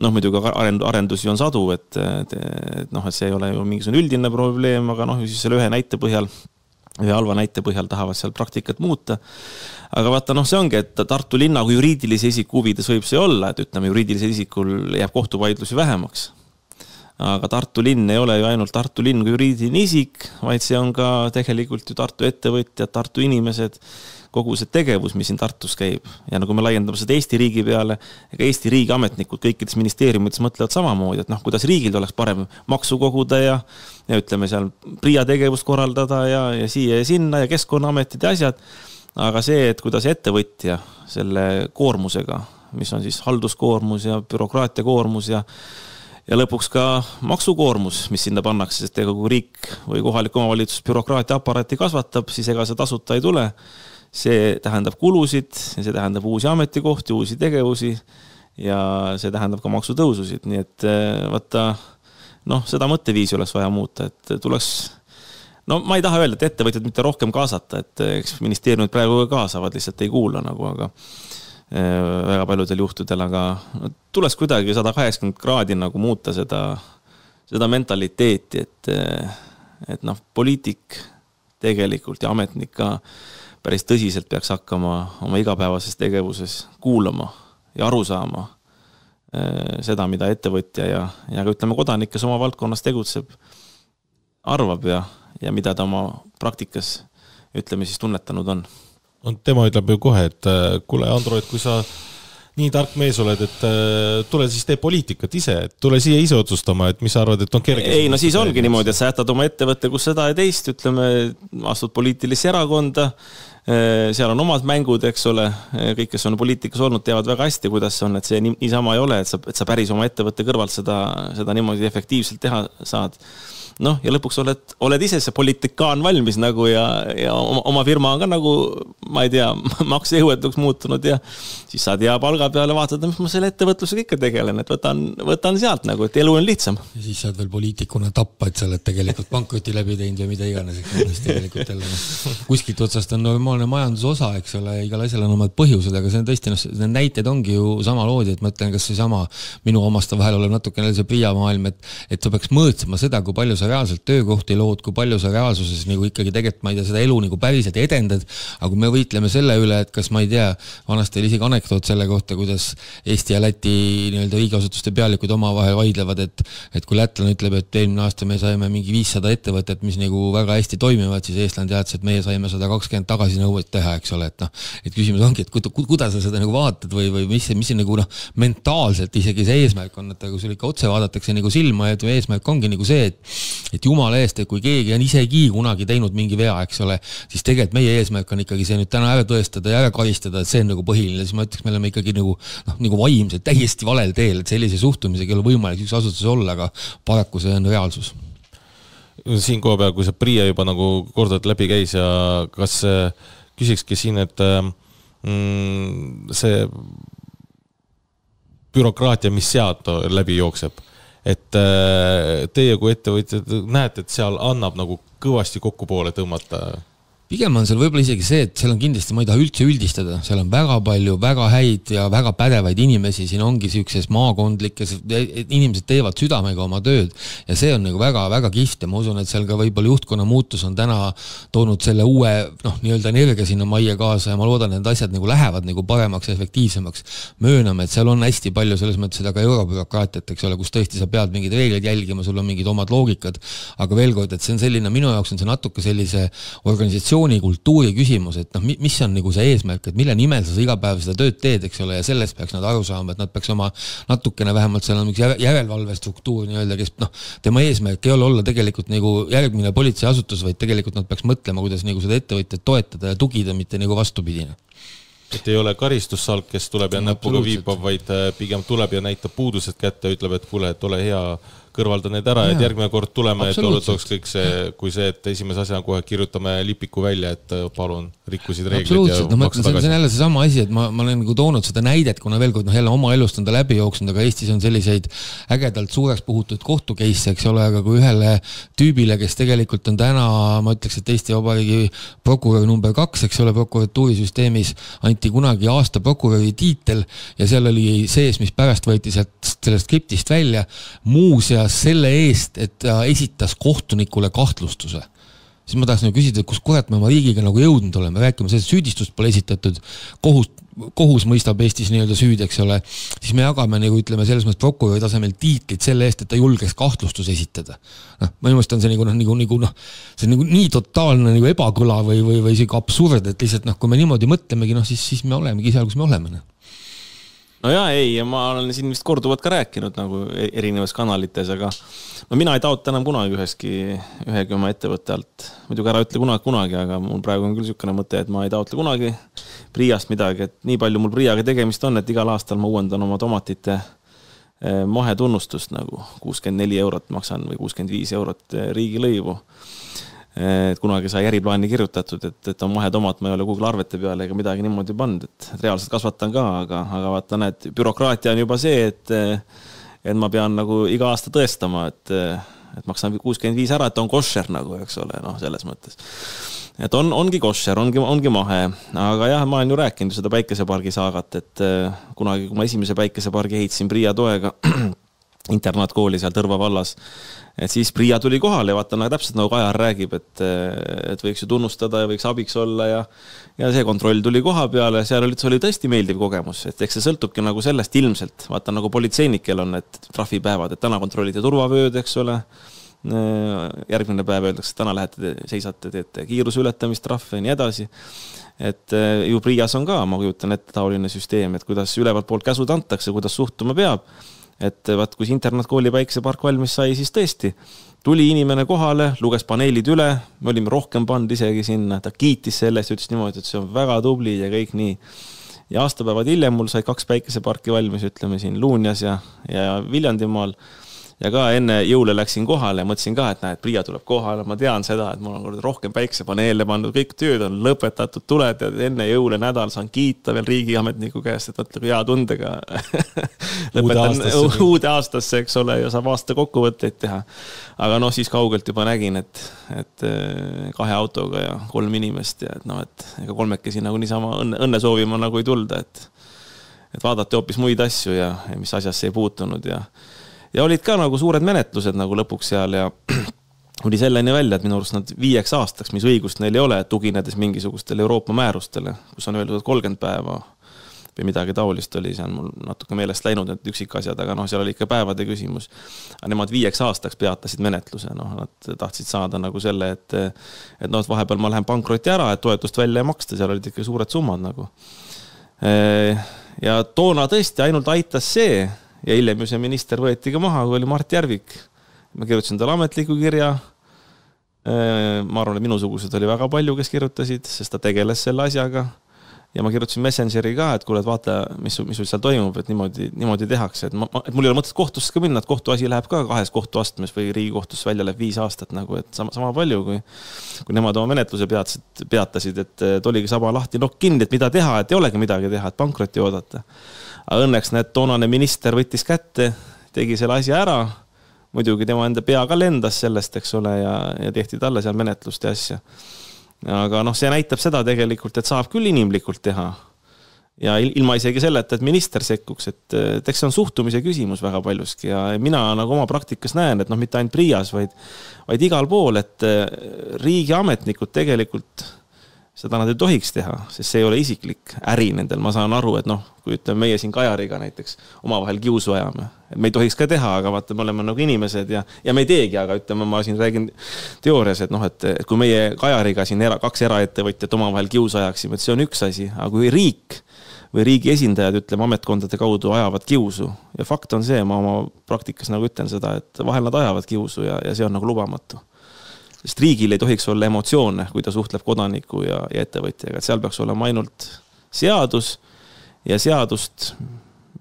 S2: noh, muidugi arend-, arendusi on sadu, et, et, et noh, et see ei ole ju mingisugune üldine probleem, aga noh, siis selle ühe näite põhjal, ühe halva näite põhjal tahavad seal praktikat muuta. aga vaata, noh, see ongi, et Tartu linna kui juriidilise isiku huvides võib see olla, et ütleme, juriidilisel isikul jääb kohtuvaidlusi vähemaks aga Tartu linn ei ole ju ainult Tartu linn kui juriidiline isik, vaid see on ka tegelikult ju Tartu ettevõtjad, Tartu inimesed, kogu see tegevus, mis siin Tartus käib. ja nagu me laiendame seda Eesti riigi peale, ega Eesti riigi ametnikud kõikides ministeeriumites mõtlevad samamoodi, et noh, kuidas riigil oleks parem maksu koguda ja ja ütleme seal PRIA tegevust korraldada ja, ja siia ja sinna ja Keskkonnaametid ja asjad. aga see, et kuidas ettevõtja selle koormusega, mis on siis halduskoormus ja bürokraatia koormus ja ja lõpuks ka maksukoormus, mis sinna pannakse, sest ega kui riik või kohalik omavalitsus bürokraatia aparaati kasvatab, siis ega see tasuta ei tule. See tähendab kulusid see tähendab uusi ametikohti, uusi tegevusi ja see tähendab ka maksutõususid, nii et eh, vaata noh, seda mõtteviisi oleks vaja muuta, et tuleks no ma ei taha öelda, et ettevõtjad mitte rohkem kaasata, et eks ministeeriumid praegu kaasavad, lihtsalt ei kuula nagu, aga Äh, väga paljudel juhtudel, aga tuleks kuidagi sada kaheksakümmend kraadi nagu muuta seda, seda mentaliteeti, et, et noh, poliitik tegelikult ja ametnik ka päris tõsiselt peaks hakkama oma igapäevases tegevuses kuulama ja aru saama äh, seda, mida ettevõtja ja, ja ka ütleme, kodanik, kes oma valdkonnas tegutseb, arvab ja, ja mida ta oma praktikas, ütleme siis, tunnetanud on
S1: no tema ütleb ju kohe, et äh, kuule, Andro, et kui sa nii tark mees oled, et äh, tule siis tee poliitikat ise, et tule siia ise otsustama, et mis sa arvad, et on kerge.
S2: ei no siis ongi niimoodi, et sa jätad oma ettevõtte, kus seda ja teist, ütleme, astud poliitilisse erakonda, seal on omad mängud, eks ole, kõik, kes on poliitikas olnud, teavad väga hästi, kuidas see on, et see niisama ei ole, et sa, et sa päris oma ettevõtte kõrvalt seda, seda niimoodi efektiivselt teha saad noh, ja lõpuks oled, oled ise see politikaan valmis nagu ja, ja oma, oma firma on ka nagu, ma ei tea, maksejõuetuks muutunud ja siis saad hea palga peale vaatad, mis ma selle ettevõtlusega ikka tegelen, et võtan, võtan sealt nagu, et elu on lihtsam.
S3: ja siis saad veel poliitikuna tappa, et sa oled tegelikult pankroti läbi teinud või mida iganes, eks tegelikult jälle noh, kuskilt otsast on normaalne majanduse osa, eks ole, igal asjal on omad põhjused, aga see on tõesti noh, need näited ongi ju samamoodi, et ma ütlen, kas seesama minu omaste vahel olev natukene see PRIA maailm, et, et sa peaks mõõtma seda, kui palju sa reaalselt töökohti lood, kui palju sa reaalsuses nagu ikkagi tegelikult, ma ei tea, seda elu nagu päriselt edendad. aga kui me võitleme selle üle, et kas ma ei tea, vanasti oli isegi anekdoot selle kohta, kuidas Eesti ja Läti nii-öelda riigiasutuste pealikud omavahel vaidlevad, et et kui lätlane ütleb, et eelmine aasta me saime mingi viissada ettevõtet, mis nagu väga hästi toimivad, siis eestlane teadis, et meie saime sada kakskümmend tagasinõuet teha, eks ole, et noh, et küsimus ongi, et kuidas, kuidas sa seda nagu vaatad või, või mis, mis see nagu noh, mentaalselt isegi see eesmärk on, et kui sul ikka otse vaadatakse nagu silma ja eesmärk ongi nagu see, et et jumala eest, et kui keegi on isegi kunagi teinud mingi vea, eks ole, siis tegelikult meie eesmärk on ikkagi see nüüd täna ära tõestada ja ära karistada, et see on nagu põhiline, siis ma ütleks, me oleme ikkagi nagu noh, nagu vaimselt täiesti valel teel, et sellise suhtumisega ei ole võimalik üks asutus olla, aga paraku see on reaalsus.
S1: Siin koha peal, kui see PRIA juba nagu korduvalt läbi käis ja kas küsikski siin, et mm, see bürokraatia, mis sealt läbi jookseb, et äh, teie kui ettevõtjad näete, et seal annab nagu kõvasti kokkupoole tõmmata
S3: pigem on seal võib-olla isegi see, et seal on kindlasti, ma ei taha üldse üldistada, seal on väga palju väga häid ja väga pädevaid inimesi, siin ongi siukses maakondlikes, inimesed teevad südamega oma tööd ja see on nagu väga-väga kihvt ja ma usun, et seal ka võib-olla juhtkonna muutus on täna toonud selle uue noh, nii-öelda energia sinna majja kaasa ja ma loodan, et need asjad nagu lähevad nagu paremaks ja efektiivsemaks. mööname, et seal on hästi palju selles mõttes seda ka eurobürokraatiat, eks ole, kus tõesti sa pead mingeid reegleid jälgima, sul on mingid omad loogikad, aga veel kord, et see on selline, minu jaoks on see natuke sellise organisatsiooni organisatsioonikultuuri küsimus, et noh, mis on nagu see eesmärk, et mille nimel sa iga päev seda tööd teed, eks ole, ja sellest peaks nad aru saama, et nad peaks oma natukene vähemalt seal on üks järelevalvestruktuur nii-öelda, kes noh, tema eesmärk ei ole olla tegelikult nagu järgmine politseiasutus, vaid tegelikult nad peaks mõtlema, kuidas nagu seda ettevõtjat toetada ja tugida, mitte nagu vastupidine.
S1: Et ei ole karistussalk, kes tuleb ja näpuga viibab, vaid äh, pigem tuleb ja näitab puudused kätte, ütleb, et kuule, et ole hea kõrvalda need ära, et järgmine kord tuleme, et oleks kõik see, kui see, et esimese asjana kohe kirjutame lipiku välja, et äh, palun, rikkusid reegleid ja
S3: no, maksa tagasi. see on jälle seesama asi, et ma, ma olen nagu toonud seda näidet, kuna veel kord noh, jälle oma elust on ta läbi jooksnud, aga Eestis on selliseid ägedalt suureks puhutud kohtu case'e, eks ole, aga kui ühele tüübile, kes tegelikult on täna, ma ütleks, et Eesti Vabariigi prokurör number kaks, eks ole, prokuratuurisüsteemis, anti kunagi aasta prokuröri tiitel ja seal oli sees, mis pärast võeti sealt sellest skriptist välja, muuseas selle eest, et ta esitas kohtunikule kahtlustuse. Siis ma tahaks nagu küsida, et kus kurat me oma riigiga nagu jõudnud oleme, rääkima sellest, süüdistust pole esitatud, kohus, kohus mõistab Eestis nii-öelda süüd, eks ole, siis me jagame nagu ütleme, selles mõttes prokuröri tasemel tiitlit selle eest, et ta julgeks kahtlustuse esitada. noh, minu meelest on see nagu noh, nagu, nagu noh, see on nagu nii totaalne nagu ebakõla või, või, või sihuke absurd, et lihtsalt noh, kui me niimoodi mõtlemegi, noh siis, siis me olemegi seal, kus me oleme noh
S2: no jaa, ei, ma olen siin vist korduvalt ka rääkinud nagu e-, erinevates kanalites, aga no mina ei taotle enam kunagi üheski, ühegi oma ettevõtte alt. muidugi ära ütle kunagi, kunagi, aga mul praegu on küll niisugune mõte, et ma ei taotle kunagi PRIA-st midagi, et nii palju mul PRIA-ga tegemist on, et igal aastal ma uuendan oma tomatite eh, mahetunnustust nagu kuuskümmend neli eurot maksan või kuuskümmend viis eurot eh, riigilõivu et kunagi sai äriplaani kirjutatud, et, et on mahetomat, ma ei ole Google arvete peale ega midagi niimoodi pannud, et reaalselt kasvatan ka, aga, aga vaata, näed, bürokraatia on juba see, et et ma pean nagu iga aasta tõestama, et, et maksan kuuskümmend viis ära, et on koššer nagu, eks ole, noh, selles mõttes. et on, ongi koššer, ongi, ongi mahe, aga jah, ma olen ju rääkinud seda päikesepargi saagat, et kunagi, kui ma esimese päikesepargi ehitasin Priia toega internaatkooli seal Tõrva vallas. et siis Priia tuli kohale ja vaata, nagu täpselt nagu Kajar räägib, et, et võiks ju tunnustada ja võiks abiks olla ja ja see kontroll tuli koha peale, seal oli, see oli tõesti meeldiv kogemus, et eks see sõltubki nagu sellest ilmselt, vaata nagu politseinikel on need trahvipäevad, et täna kontrollite turvavööd, eks ole järgmine päev öeldakse, täna lähete, seisate, teete kiiruse ületamistrahve ja nii edasi. et ju Priias on ka, ma kujutan ette, taoline süsteem, et kuidas ülevalt poolt käsud antakse, kuidas suhtuma peab et vaat, kui see internaatkooli päikesepark valmis sai, siis tõesti tuli inimene kohale, luges paneelid üle, me olime rohkem pannud isegi sinna, ta kiitis selle eest, ütles niimoodi, et see on väga tubli ja kõik nii. ja aastapäevad hiljem mul sai kaks päikeseparki valmis, ütleme siin Luunjas ja, ja Viljandimaal ja ka enne jõule läksin kohale ja mõtlesin ka, et näed, Priia tuleb kohale, ma tean seda, et mul on rohkem päiksepaneele pandud, kõik tööd on lõpetatud, tuled ja enne jõule nädal saan kiita veel riigiametniku käest, et vaata kui hea tundega lõpetan uude, aastasse, eks ole, ja saab aasta kokkuvõtteid teha. aga noh, siis kaugelt juba nägin, et, et eh, kahe autoga ja kolm inimest ja et noh, et ega kolmekesi nagu niisama õnne, õnne soovima nagu ei tulda, et et vaadati hoopis muid asju ja, ja mis asjasse ei puutunud ja ja olid ka nagu suured menetlused nagu lõpuks seal ja kuni selleni välja, et minu arust nad viieks aastaks, mis õigust neil ei ole, tuginedes mingisugustele Euroopa määrustele, kus on öeldud, et kolmkümmend päeva või midagi taolist oli, see on mul natuke meelest läinud, need üksikasjad, aga noh, seal oli ikka päevade küsimus. aga nemad viieks aastaks peatasid menetluse, noh, nad tahtsid saada nagu selle, et et noh, et vahepeal ma lähen pankrotti ära, et toetust välja ei maksta, seal olid ikka suured summad nagu. ja toona tõesti ainult aitas see ja hiljem ju see minister võeti ka maha, kui oli Mart Järvik. ma kirjutasin talle ametliku kirja. Äh, ma arvan, et minusugused oli väga palju, kes kirjutasid, sest ta tegeles selle asjaga. ja ma kirjutasin Messengeri ka, et kuule, et vaata, mis, mis sul seal toimub, et niimoodi, niimoodi tehakse, et ma, et mul ei ole mõtet kohtusse ka minna, et kohtuasi läheb ka kahes kohtuastmes või Riigikohtusse välja läheb viis aastat nagu, et sama, sama palju, kui kui nemad oma menetluse peatasid, peatasid, et, et oligi saba lahti, nokk kinni, et mida teha, et ei olegi midagi teha, et pankrotti oodata aga õnneks näed, toonane minister võttis kätte, tegi selle asja ära. muidugi tema enda pea ka lendas sellest, eks ole, ja, ja tehti talle seal menetlust ja asja. aga noh, see näitab seda tegelikult, et saab küll inimlikult teha. ja ilma isegi selleta, et minister sekkuks, et, et eks see on suhtumise küsimus väga paljuski ja mina nagu oma praktikas näen, et noh, mitte ainult PRIA-s, vaid, vaid igal pool, et riigiametnikud tegelikult seda nad ei tohiks teha, sest see ei ole isiklik äri nendel, ma saan aru, et noh, kui ütleme, meie siin Kajariga näiteks omavahel kiusu ajame, et me ei tohiks ka teha, aga vaata, me oleme nagu inimesed ja, ja me ei teegi, aga ütleme, ma siin räägin teoorias, et noh, et, et kui meie Kajariga siin era, kaks eraettevõtjat omavahel kiusu ajaksime, et see on üks asi, aga kui riik või riigi esindajad, ütleme, ametkondade kaudu ajavad kiusu ja fakt on see, ma oma praktikas nagu ütlen seda, et vahel nad ajavad kiusu ja, ja see on nagu lubamatu sest riigil ei tohiks olla emotsioone, kui ta suhtleb kodaniku ja, ja ettevõtjaga, et seal peaks olema ainult seadus ja seadust,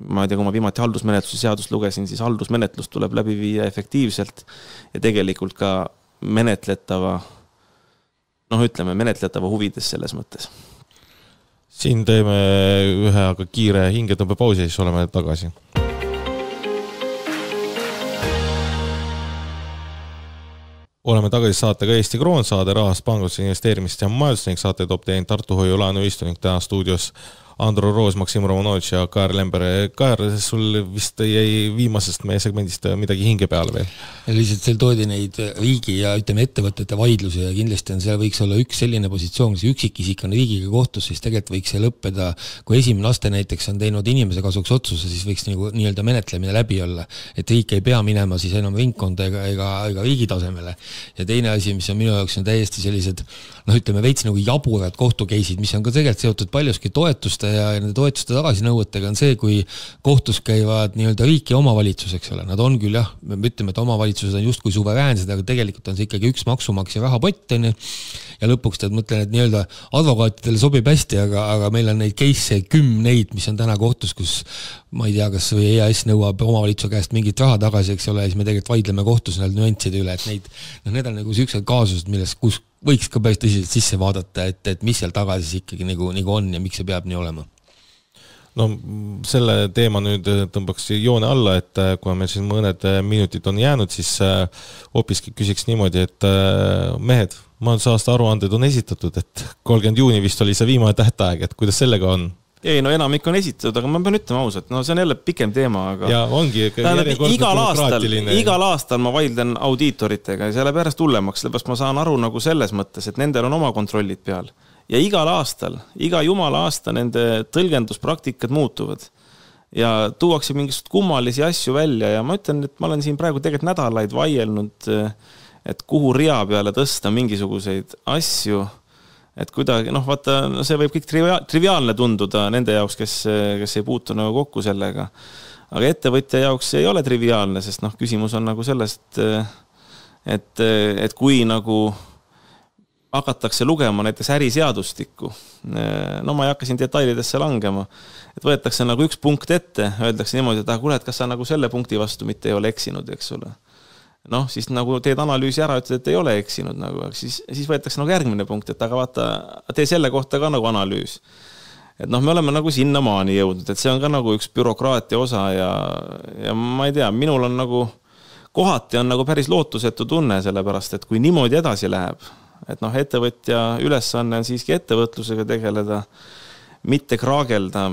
S2: ma ei tea, kui ma viimati haldusmenetluse seadust lugesin, siis haldusmenetlus tuleb läbi viia efektiivselt ja tegelikult ka menetletava, noh, ütleme menetletava huvides selles mõttes.
S1: siin teeme ühe aga kiire hingetõmbepausi siis oleme tagasi oleme tagasi saatega Eesti Kroon, saade rahast, panganduse, investeerimist ja majandust ning saate toob teinud Tartu Hoiu-laenuühistu ning täna stuudios Andro Roos, Maksim Romanovitš ja Kaar Lember. Kaar, sul vist jäi viimasest meie segmendist midagi hinge peale veel?
S3: lihtsalt seal toodi neid riigi ja ütleme, ettevõtete vaidlusi ja kindlasti on seal võiks olla üks selline positsioon, kus üksikisik on riigiga kohtus, siis tegelikult võiks see lõppeda, kui esimene aste näiteks on teinud inimese kasuks otsuse, siis võiks nagu nii-öelda menetlemine läbi olla. et riik ei pea minema siis enam ringkonda ega, ega, ega riigi tasemele. ja teine asi, mis on minu jaoks on täiesti sellised noh, ütleme veits nagu jaburad kohtu case'id, mis on ka tegelikult seotud paljuski toetuste ja nende toetuste tagasinõuetega, on see, kui kohtus käivad nii-öelda riik ja omavalitsus, eks ole, nad on küll jah, me ütleme, et omavalitsused on justkui suveräänsed, aga tegelikult on see ikkagi üks maksumaksja rahapott, on ju, ja lõpuks tead, mõtlen, et nii-öelda advokaatidele sobib hästi, aga, aga meil on neid case'e kümneid, mis on täna kohtus, kus ma ei tea, kas või EAS nõuab omavalitsuse käest mingit raha tagasi, eks ole, ja siis me tegelikult vaidleme kohtus need nüansside üle, et neid, noh, need on nagu niisugused kaasused, milles, kus võiks ka päris tõsiselt sisse vaadata, et, et mis seal taga siis ikkagi nagu, nagu on ja miks see peab nii olema
S1: no selle teema nüüd tõmbaks joone alla, et äh, kuna meil siin mõned äh, minutid on jäänud, siis äh, hoopiski küsiks niimoodi, et mehed, majandusaasta aruanded on esitatud, et kolmkümmend juuni vist oli see viimane tähtaeg, et kuidas sellega on?
S2: Ei no enamik on esitatud, aga ma pean ütlema ausalt, no see on jälle pikem teema, aga.
S1: ja ongi.
S2: igal aastal, igal aastal ma vaidlen audiitoritega ja see läheb järjest hullemaks, sellepärast ma saan aru nagu selles mõttes, et nendel on oma kontrollid peal. ja igal aastal, iga jumala aasta nende tõlgenduspraktikad muutuvad. ja tuuakse mingisuguseid kummalisi asju välja ja ma ütlen, et ma olen siin praegu tegelikult nädalaid vaielnud, et kuhu ria peale tõsta mingisuguseid asju et kuidagi noh, vaata, no see võib kõik trivia-, triviaalne tunduda nende jaoks, kes, kes ei puutu nagu kokku sellega. aga ettevõtja jaoks see ei ole triviaalne, sest noh, küsimus on nagu sellest, et, et kui nagu hakatakse lugema näiteks äriseadustikku, no ma ei hakka siin detailidesse langema, et võetakse nagu üks punkt ette, öeldakse niimoodi, et ah kuule, et kas sa nagu selle punkti vastu mitte ei ole eksinud, eks ole noh, siis nagu teed analüüsi ära, ütled, et ei ole eksinud nagu, siis, siis võetakse nagu järgmine punkt, et aga vaata, tee selle kohta ka nagu analüüs. et noh, me oleme nagu sinnamaani jõudnud, et see on ka nagu üks bürokraatia osa ja, ja ma ei tea, minul on nagu, kohati on nagu päris lootusetu tunne, sellepärast et kui niimoodi edasi läheb, et noh, ettevõtja ülesanne on siiski ettevõtlusega tegeleda, mitte kraagelda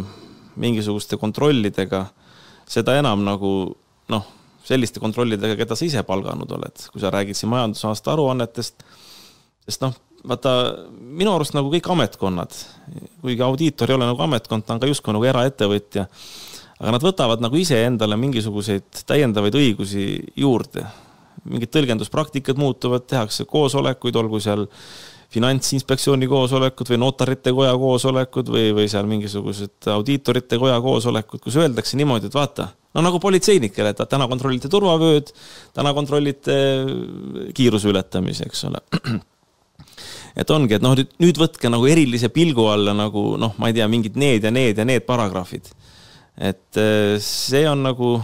S2: mingisuguste kontrollidega, seda enam nagu noh selliste kontrollidega, keda sa ise palganud oled, kui sa räägid siin majandusaasta aruannetest. sest noh, vaata minu arust nagu kõik ametkonnad, kuigi audiitor ei ole nagu ametkond, ta on ka justkui nagu eraettevõtja. aga nad võtavad nagu iseendale mingisuguseid täiendavaid õigusi juurde. mingid tõlgenduspraktikad muutuvad, tehakse koosolekuid, olgu seal finantsinspektsiooni koosolekud või notarite koja koosolekud või, või seal mingisugused audiitorite koja koosolekud, kus öeldakse niimoodi, et vaata, no nagu politseinikele, et täna kontrollite turvavööd, täna kontrollite kiiruse ületamise, eks ole et ongi, et noh, nüüd, võtke nagu erilise pilgu alla nagu noh, ma ei tea, mingid need ja need ja need paragrahvid. et eh, see on nagu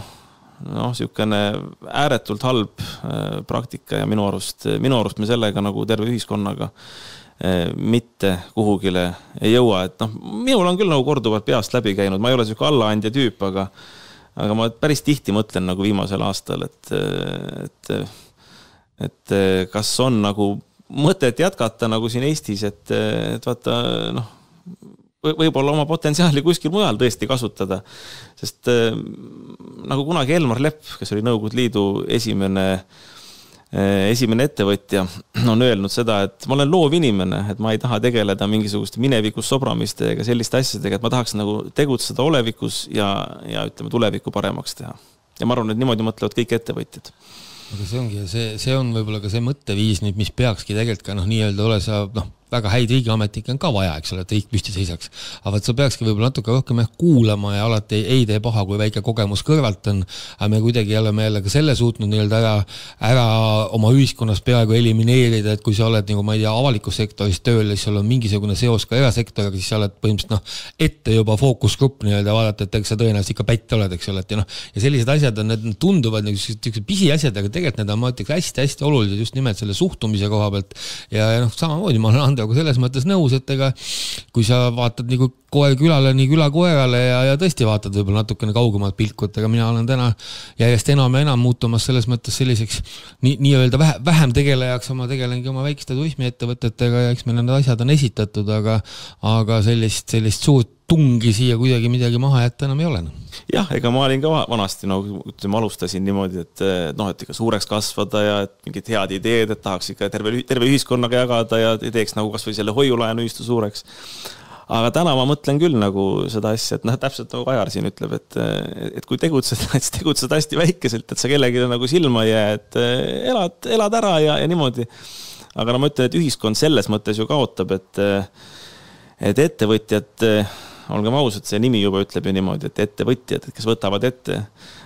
S2: noh, niisugune ääretult halb äh, praktika ja minu arust, minu arust me sellega nagu terve ühiskonnaga äh, mitte kuhugile ei jõua, et noh, minul on küll nagu korduvalt peast läbi käinud, ma ei ole niisugune allaandja tüüp, aga aga ma päris tihti mõtlen nagu viimasel aastal, et, et et kas on nagu mõtet jätkata nagu siin Eestis, et, et vaata noh, võib-olla oma potentsiaali kuskil mujal tõesti kasutada. sest äh, nagu kunagi Elmar Lepp, kes oli Nõukogude Liidu esimene äh,, esimene ettevõtja, on öelnud seda, et ma olen loov inimene, et ma ei taha tegeleda mingisuguste minevikus sobramiste ega selliste asjadega, et ma tahaks nagu tegutseda olevikus ja, ja ütleme, tulevikku paremaks teha. ja ma arvan, et niimoodi mõtlevad kõik ettevõtjad
S3: aga see ongi see, see on võib-olla ka see mõtteviis nüüd, mis peakski tegelikult ka noh, nii-öelda ole sa noh, väga häid riigiametnikke on ka vaja, eks ole, et riik püsti seisaks. aga vot sa peakski võib-olla natuke rohkem jah kuulama ja alati ei tee paha, kui väike kogemus kõrvalt on, aga me kuidagi oleme jälle ka selle suutnud nii-öelda ära, ära oma ühiskonnas peaaegu elimineerida, et kui sa oled nagu ma ei tea, avalikus sektoris tööl ja siis sul on mingisugune seos ka erasektoriga, siis sa oled põhimõtteliselt noh, ette juba fookusgrupp nii-öelda vaadata, et eks sa tõenäoliselt ikka pätt oled, eks ole, et ja noh, ja sellised asjad on, need tunduvad nagu niisugused pisiasjad, aga tegelikult need on, ma ütleks, hästi-hästi olulised just nimelt selle suhtumise koha pealt. ja, ja noh, samamoodi ma olen Androga selles mõttes nõus, et ega kui sa vaatad nagu koer külale, nii küla koerale ja, ja tõesti vaatad võib-olla natukene kaugemalt pilku, et ega mina olen täna järjest enam ja enam muutumas selles mõttes selliseks nii, nii-öelda vähe, vähem tegelejaks, ma tegelengi oma väikeste turismiettevõtetega ja eks meil need asjad on esitatud, aga aga sellist, sellist suurt tungi siia kuidagi midagi maha jätta enam ei ole noh.
S2: jah, ega ma olin ka vanasti nagu no, ütleme, alustasin niimoodi, et noh, et ikka suureks kasvada ja et mingid head ideed, et tahaks ikka terve, terve ühiskonnaga jagada ja teeks nagu kasvõi selle hoiulaenuühistu suureks aga täna ma mõtlen küll nagu seda asja, et noh, täpselt nagu Kajar siin ütleb, et, et kui tegutseda, siis tegutseda hästi väikeselt, et sa kellelegi nagu silma ei jää, et elad, elad ära ja, ja niimoodi. aga no ma ütlen, et ühiskond selles mõttes ju kaotab, et, et ettevõtjad, olgem ausad, see nimi juba ütleb ju niimoodi, et ettevõtjad, kes võtavad ette,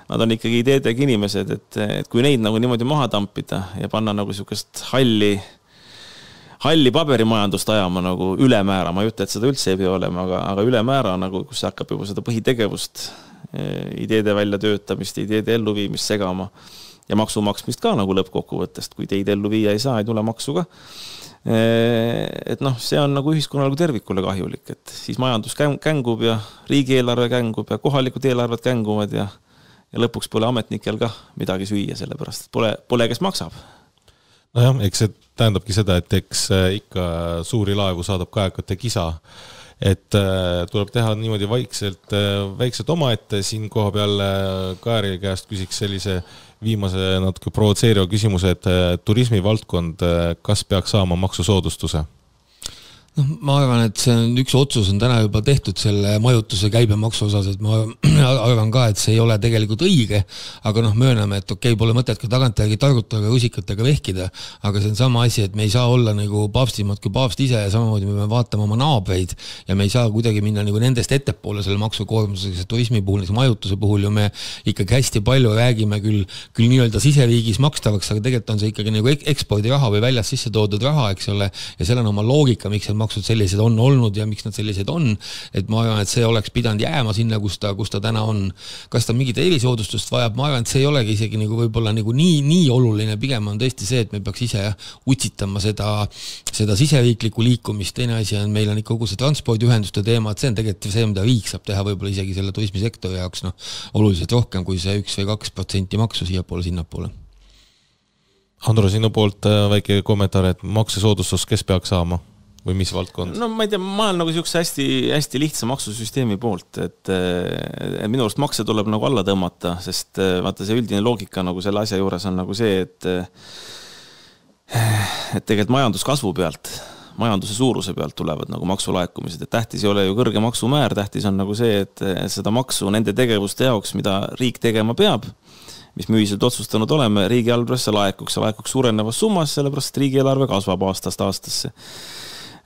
S2: nad on ikkagi ideedega inimesed, et, et kui neid nagu niimoodi maha tampida ja panna nagu sihukest halli halli paberimajandust ajama nagu ülemäära, ma ei ütle, et seda üldse ei pea olema, aga, aga ülemäära nagu, kus hakkab juba seda põhitegevust, eh, ideede väljatöötamist, ideede elluviimist segama ja maksu maksmist ka nagu lõppkokkuvõttest, kui ideid ellu viia ei saa, ei tule maksu ka. Eh, et noh, see on nagu ühiskonnale kui tervikule kahjulik, et siis majandus kängub ja riigieelarve kängub ja kohalikud eelarved känguvad ja ja lõpuks pole ametnikel kah midagi süüa, sellepärast et pole, pole, kes maksab
S1: nojah, eks see tähendabki seda, et eks äh, ikka suuri laevu saadab kajakate kisa. et äh, tuleb teha niimoodi vaikselt, äh, väikselt omaette, siin koha peal Kaari käest küsiks sellise viimase natuke provotseeriva küsimuse, et turismivaldkond, kas peaks saama maksusoodustuse?
S3: Noh, ma arvan, et see on üks otsus on täna juba tehtud selle majutuse käibemaksu osas, et ma arvan ka, et see ei ole tegelikult õige. aga noh, mööname, et okei okay,, pole mõtet ka tagantjärgi targutada, rusikatega vehkida, aga see on sama asi, et me ei saa olla nagu paavstimad kui paavst ise ja samamoodi me peame vaatama oma naabreid. Ja me ei saa kuidagi minna nagu nendest ettepoole selle maksukoormusega, see turismi puhul, näiteks majutuse puhul ju me ikkagi hästi palju räägime küll, küll nii-öelda siseriigis makstavaks, aga tegelikult on see ikkagi nagu ekspordiraha või väljast sisse toodud raha, eks ole, ja seal on oma loogika, miks see maksud sellised on olnud ja miks nad sellised on. et ma arvan, et see oleks pidanud jääma sinna, kus ta, kus ta täna on. kas ta mingit erisoodustust vajab, ma arvan, et see ei olegi isegi nagu võib-olla nagu nii, nii oluline, pigem on tõesti see, et me peaks ise utsitama seda, seda siseriiklikku liikumist, teine asi on, meil on ikka kogu see transpordiühenduste teema, et see on tegelikult see, mida riik saab teha võib-olla isegi selle turismisektori jaoks noh, oluliselt rohkem kui see üks või kaks protsenti maksu siiapoole-sinnapoole
S1: Andro, sinu poolt äh, väike kommentaar, et maksesoodustus, kes peaks saama? Või mis valdkond?
S2: no ma ei tea, ma olen nagu niisuguse hästi-hästi lihtsa maksusüsteemi poolt, et minu arust makse tuleb nagu alla tõmmata, sest eh, vaata, see üldine loogika nagu selle asja juures on nagu see, et eh, et tegelikult majanduskasvu pealt, majanduse suuruse pealt tulevad nagu maksulaekumised, et tähtis ei ole ju kõrge maksumäär, tähtis on nagu see, et seda maksu nende tegevuste jaoks, mida riik tegema peab, mis me ühiselt otsustanud oleme, riigieelarvesse laekuks ja laekuks suurenevas summas, sellepärast et riigieelarve kasvab aastast aastasse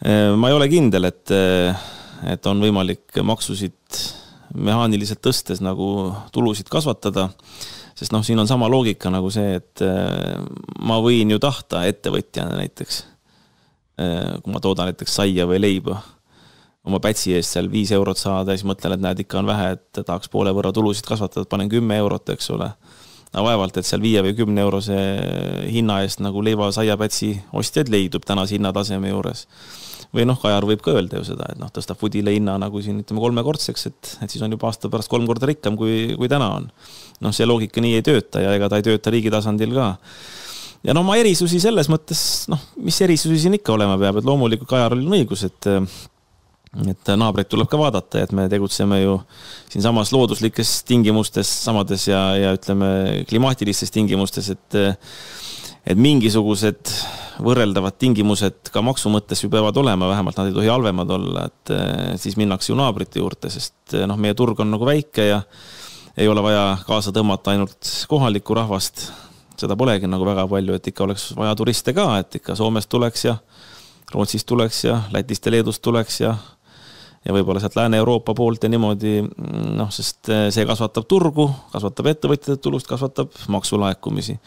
S2: ma ei ole kindel, et, äh, et on võimalik maksusid mehaaniliselt tõstes nagu tulusid kasvatada. sest noh, siin on sama loogika nagu see, et äh, ma võin ju tahta ettevõtjana näiteks, kui ma toodan näiteks saia või leiba, oma pätsi eest seal viis eurot saada siis mõtlen, et näed, ikka on vähe, et tahaks poole võrra tulusid kasvatada, panen kümme eurot, eks ole aga vaevalt, et seal viie või kümne eurose hinna eest nagu leiva, saiapätsi ostjaid leidub tänase hinnataseme juures või noh, Kajar võib ka öelda ju seda, et noh, tõstab Woodile hinna nagu siin ütleme kolmekordseks, et, et siis on juba aasta pärast kolm korda rikkam, kui, kui täna on. noh, see loogika nii ei tööta ja ega ta ei tööta riigi tasandil ka. ja no oma erisusi selles mõttes, noh, mis erisusi siin ikka olema peab, et loomulikult Kajaril on õigus, et et naabreid tuleb ka vaadata, et me tegutseme ju siinsamas looduslikes tingimustes, samades ja, ja ütleme, klimaatilistes tingimustes, et et mingisugused võrreldavad tingimused ka maksu mõttes ju peavad olema, vähemalt nad ei tohi halvemad olla, et eh, siis minnakse ju naabrite juurde, sest eh, noh, meie turg on nagu väike ja ei ole vaja kaasa tõmmata ainult kohalikku rahvast. seda polegi nagu väga palju, et ikka oleks vaja turiste ka, et ikka Soomest tuleks ja Rootsist tuleks ja Lätist ja Leedust tuleks ja ja võib-olla sealt Lääne-Euroopa poolt ja niimoodi noh, sest see kasvatab turgu, kasvatab ettevõtjate tulust, kasvatab maksulaekumisi.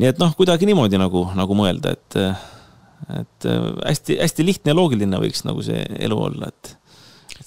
S2: nii et noh, kuidagi niimoodi nagu, nagu mõelda, et et hästi-hästi lihtne ja loogiline võiks nagu see elu olla, et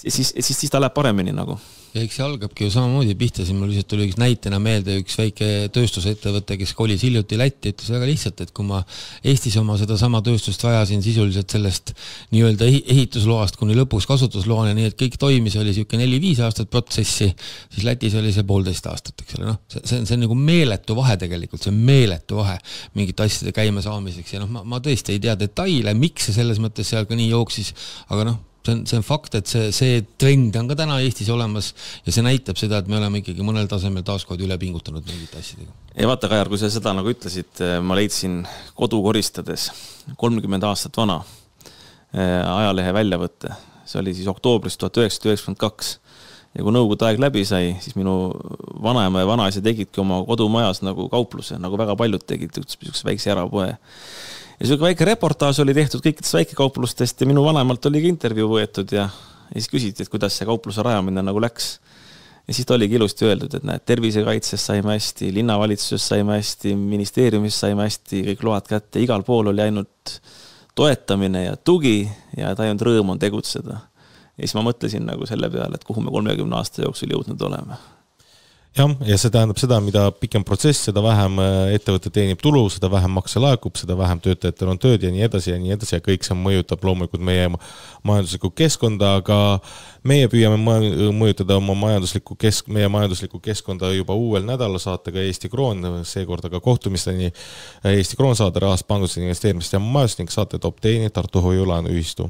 S2: siis, siis, siis ta läheb paremini nagu
S3: ja eks see algabki ju samamoodi pihta, siin mul lihtsalt tuli üks näitena meelde üks väike tööstusettevõte, kes kolis hiljuti Lätti, ütles väga lihtsalt, et kui ma Eestis oma sedasama tööstust vajasin sisuliselt sellest nii-öelda ehitusloast kuni lõpuks kasutusloani, nii et kõik toimis, oli niisugune neli-viis aastat protsessi, siis Lätis oli see poolteist aastat, eks ole, noh, see, see on, see on nagu meeletu vahe tegelikult, see on meeletu vahe mingite asjade käimasaamiseks. Ja noh, ma, ma tõesti ei tea detaile, miks see selles mõttes seal ka nii jooksis, aga noh, see on, see on fakt, et see, see trend on ka täna Eestis olemas ja see näitab seda, et me oleme ikkagi mõnel tasemel taaskord üle pingutanud mingite asjadega.
S2: ja vaata, Kajar, kui sa seda nagu ütlesid, eh, ma leidsin kodu koristades kolmkümmend aastat vana eh, ajalehe väljavõtte, see oli siis oktoobris tuhat üheksasada üheksakümmend kaks. Ja kui nõukogude aeg läbi sai, siis minu vanaema ja vanaisa tegidki oma kodumajas nagu kaupluse, nagu väga paljud tegid, niisuguse väikse erapoe ja sihuke väike reportaaž oli tehtud kõikidest väikekauplustest ja minu vanemalt oli ka intervjuu võetud ja, ja siis küsiti, et kuidas see kaupluse rajamine nagu läks. ja siis ta oligi ilusti öeldud, et näed, tervisekaitses saime hästi, linnavalitsuses saime hästi, ministeeriumis saime hästi kõik load kätte, igal pool oli ainult toetamine ja tugi ja et ainult rõõm on tegutseda. ja siis ma mõtlesin nagu selle peale, et kuhu me kolmekümne aasta jooksul jõudnud oleme
S1: jah, ja see tähendab seda, mida pikem protsess, seda vähem äh, ettevõte teenib tulu, seda vähem makse laekub, seda vähem töötajatel on tööd ja nii edasi ja nii edasi ja kõik see mõjutab loomulikult meie majanduslikku keskkonda, aga meie püüame mõjutada oma majanduslikku kesk, meie majanduslikku keskkonda juba uuel nädalal saatega Eesti Kroon, seekord aga kohtumisteni Eesti Kroon saade rahast, pangandusest, investeerimisest ja majandusest ning saate toob teieni Tartu Hoiu-laenuühistu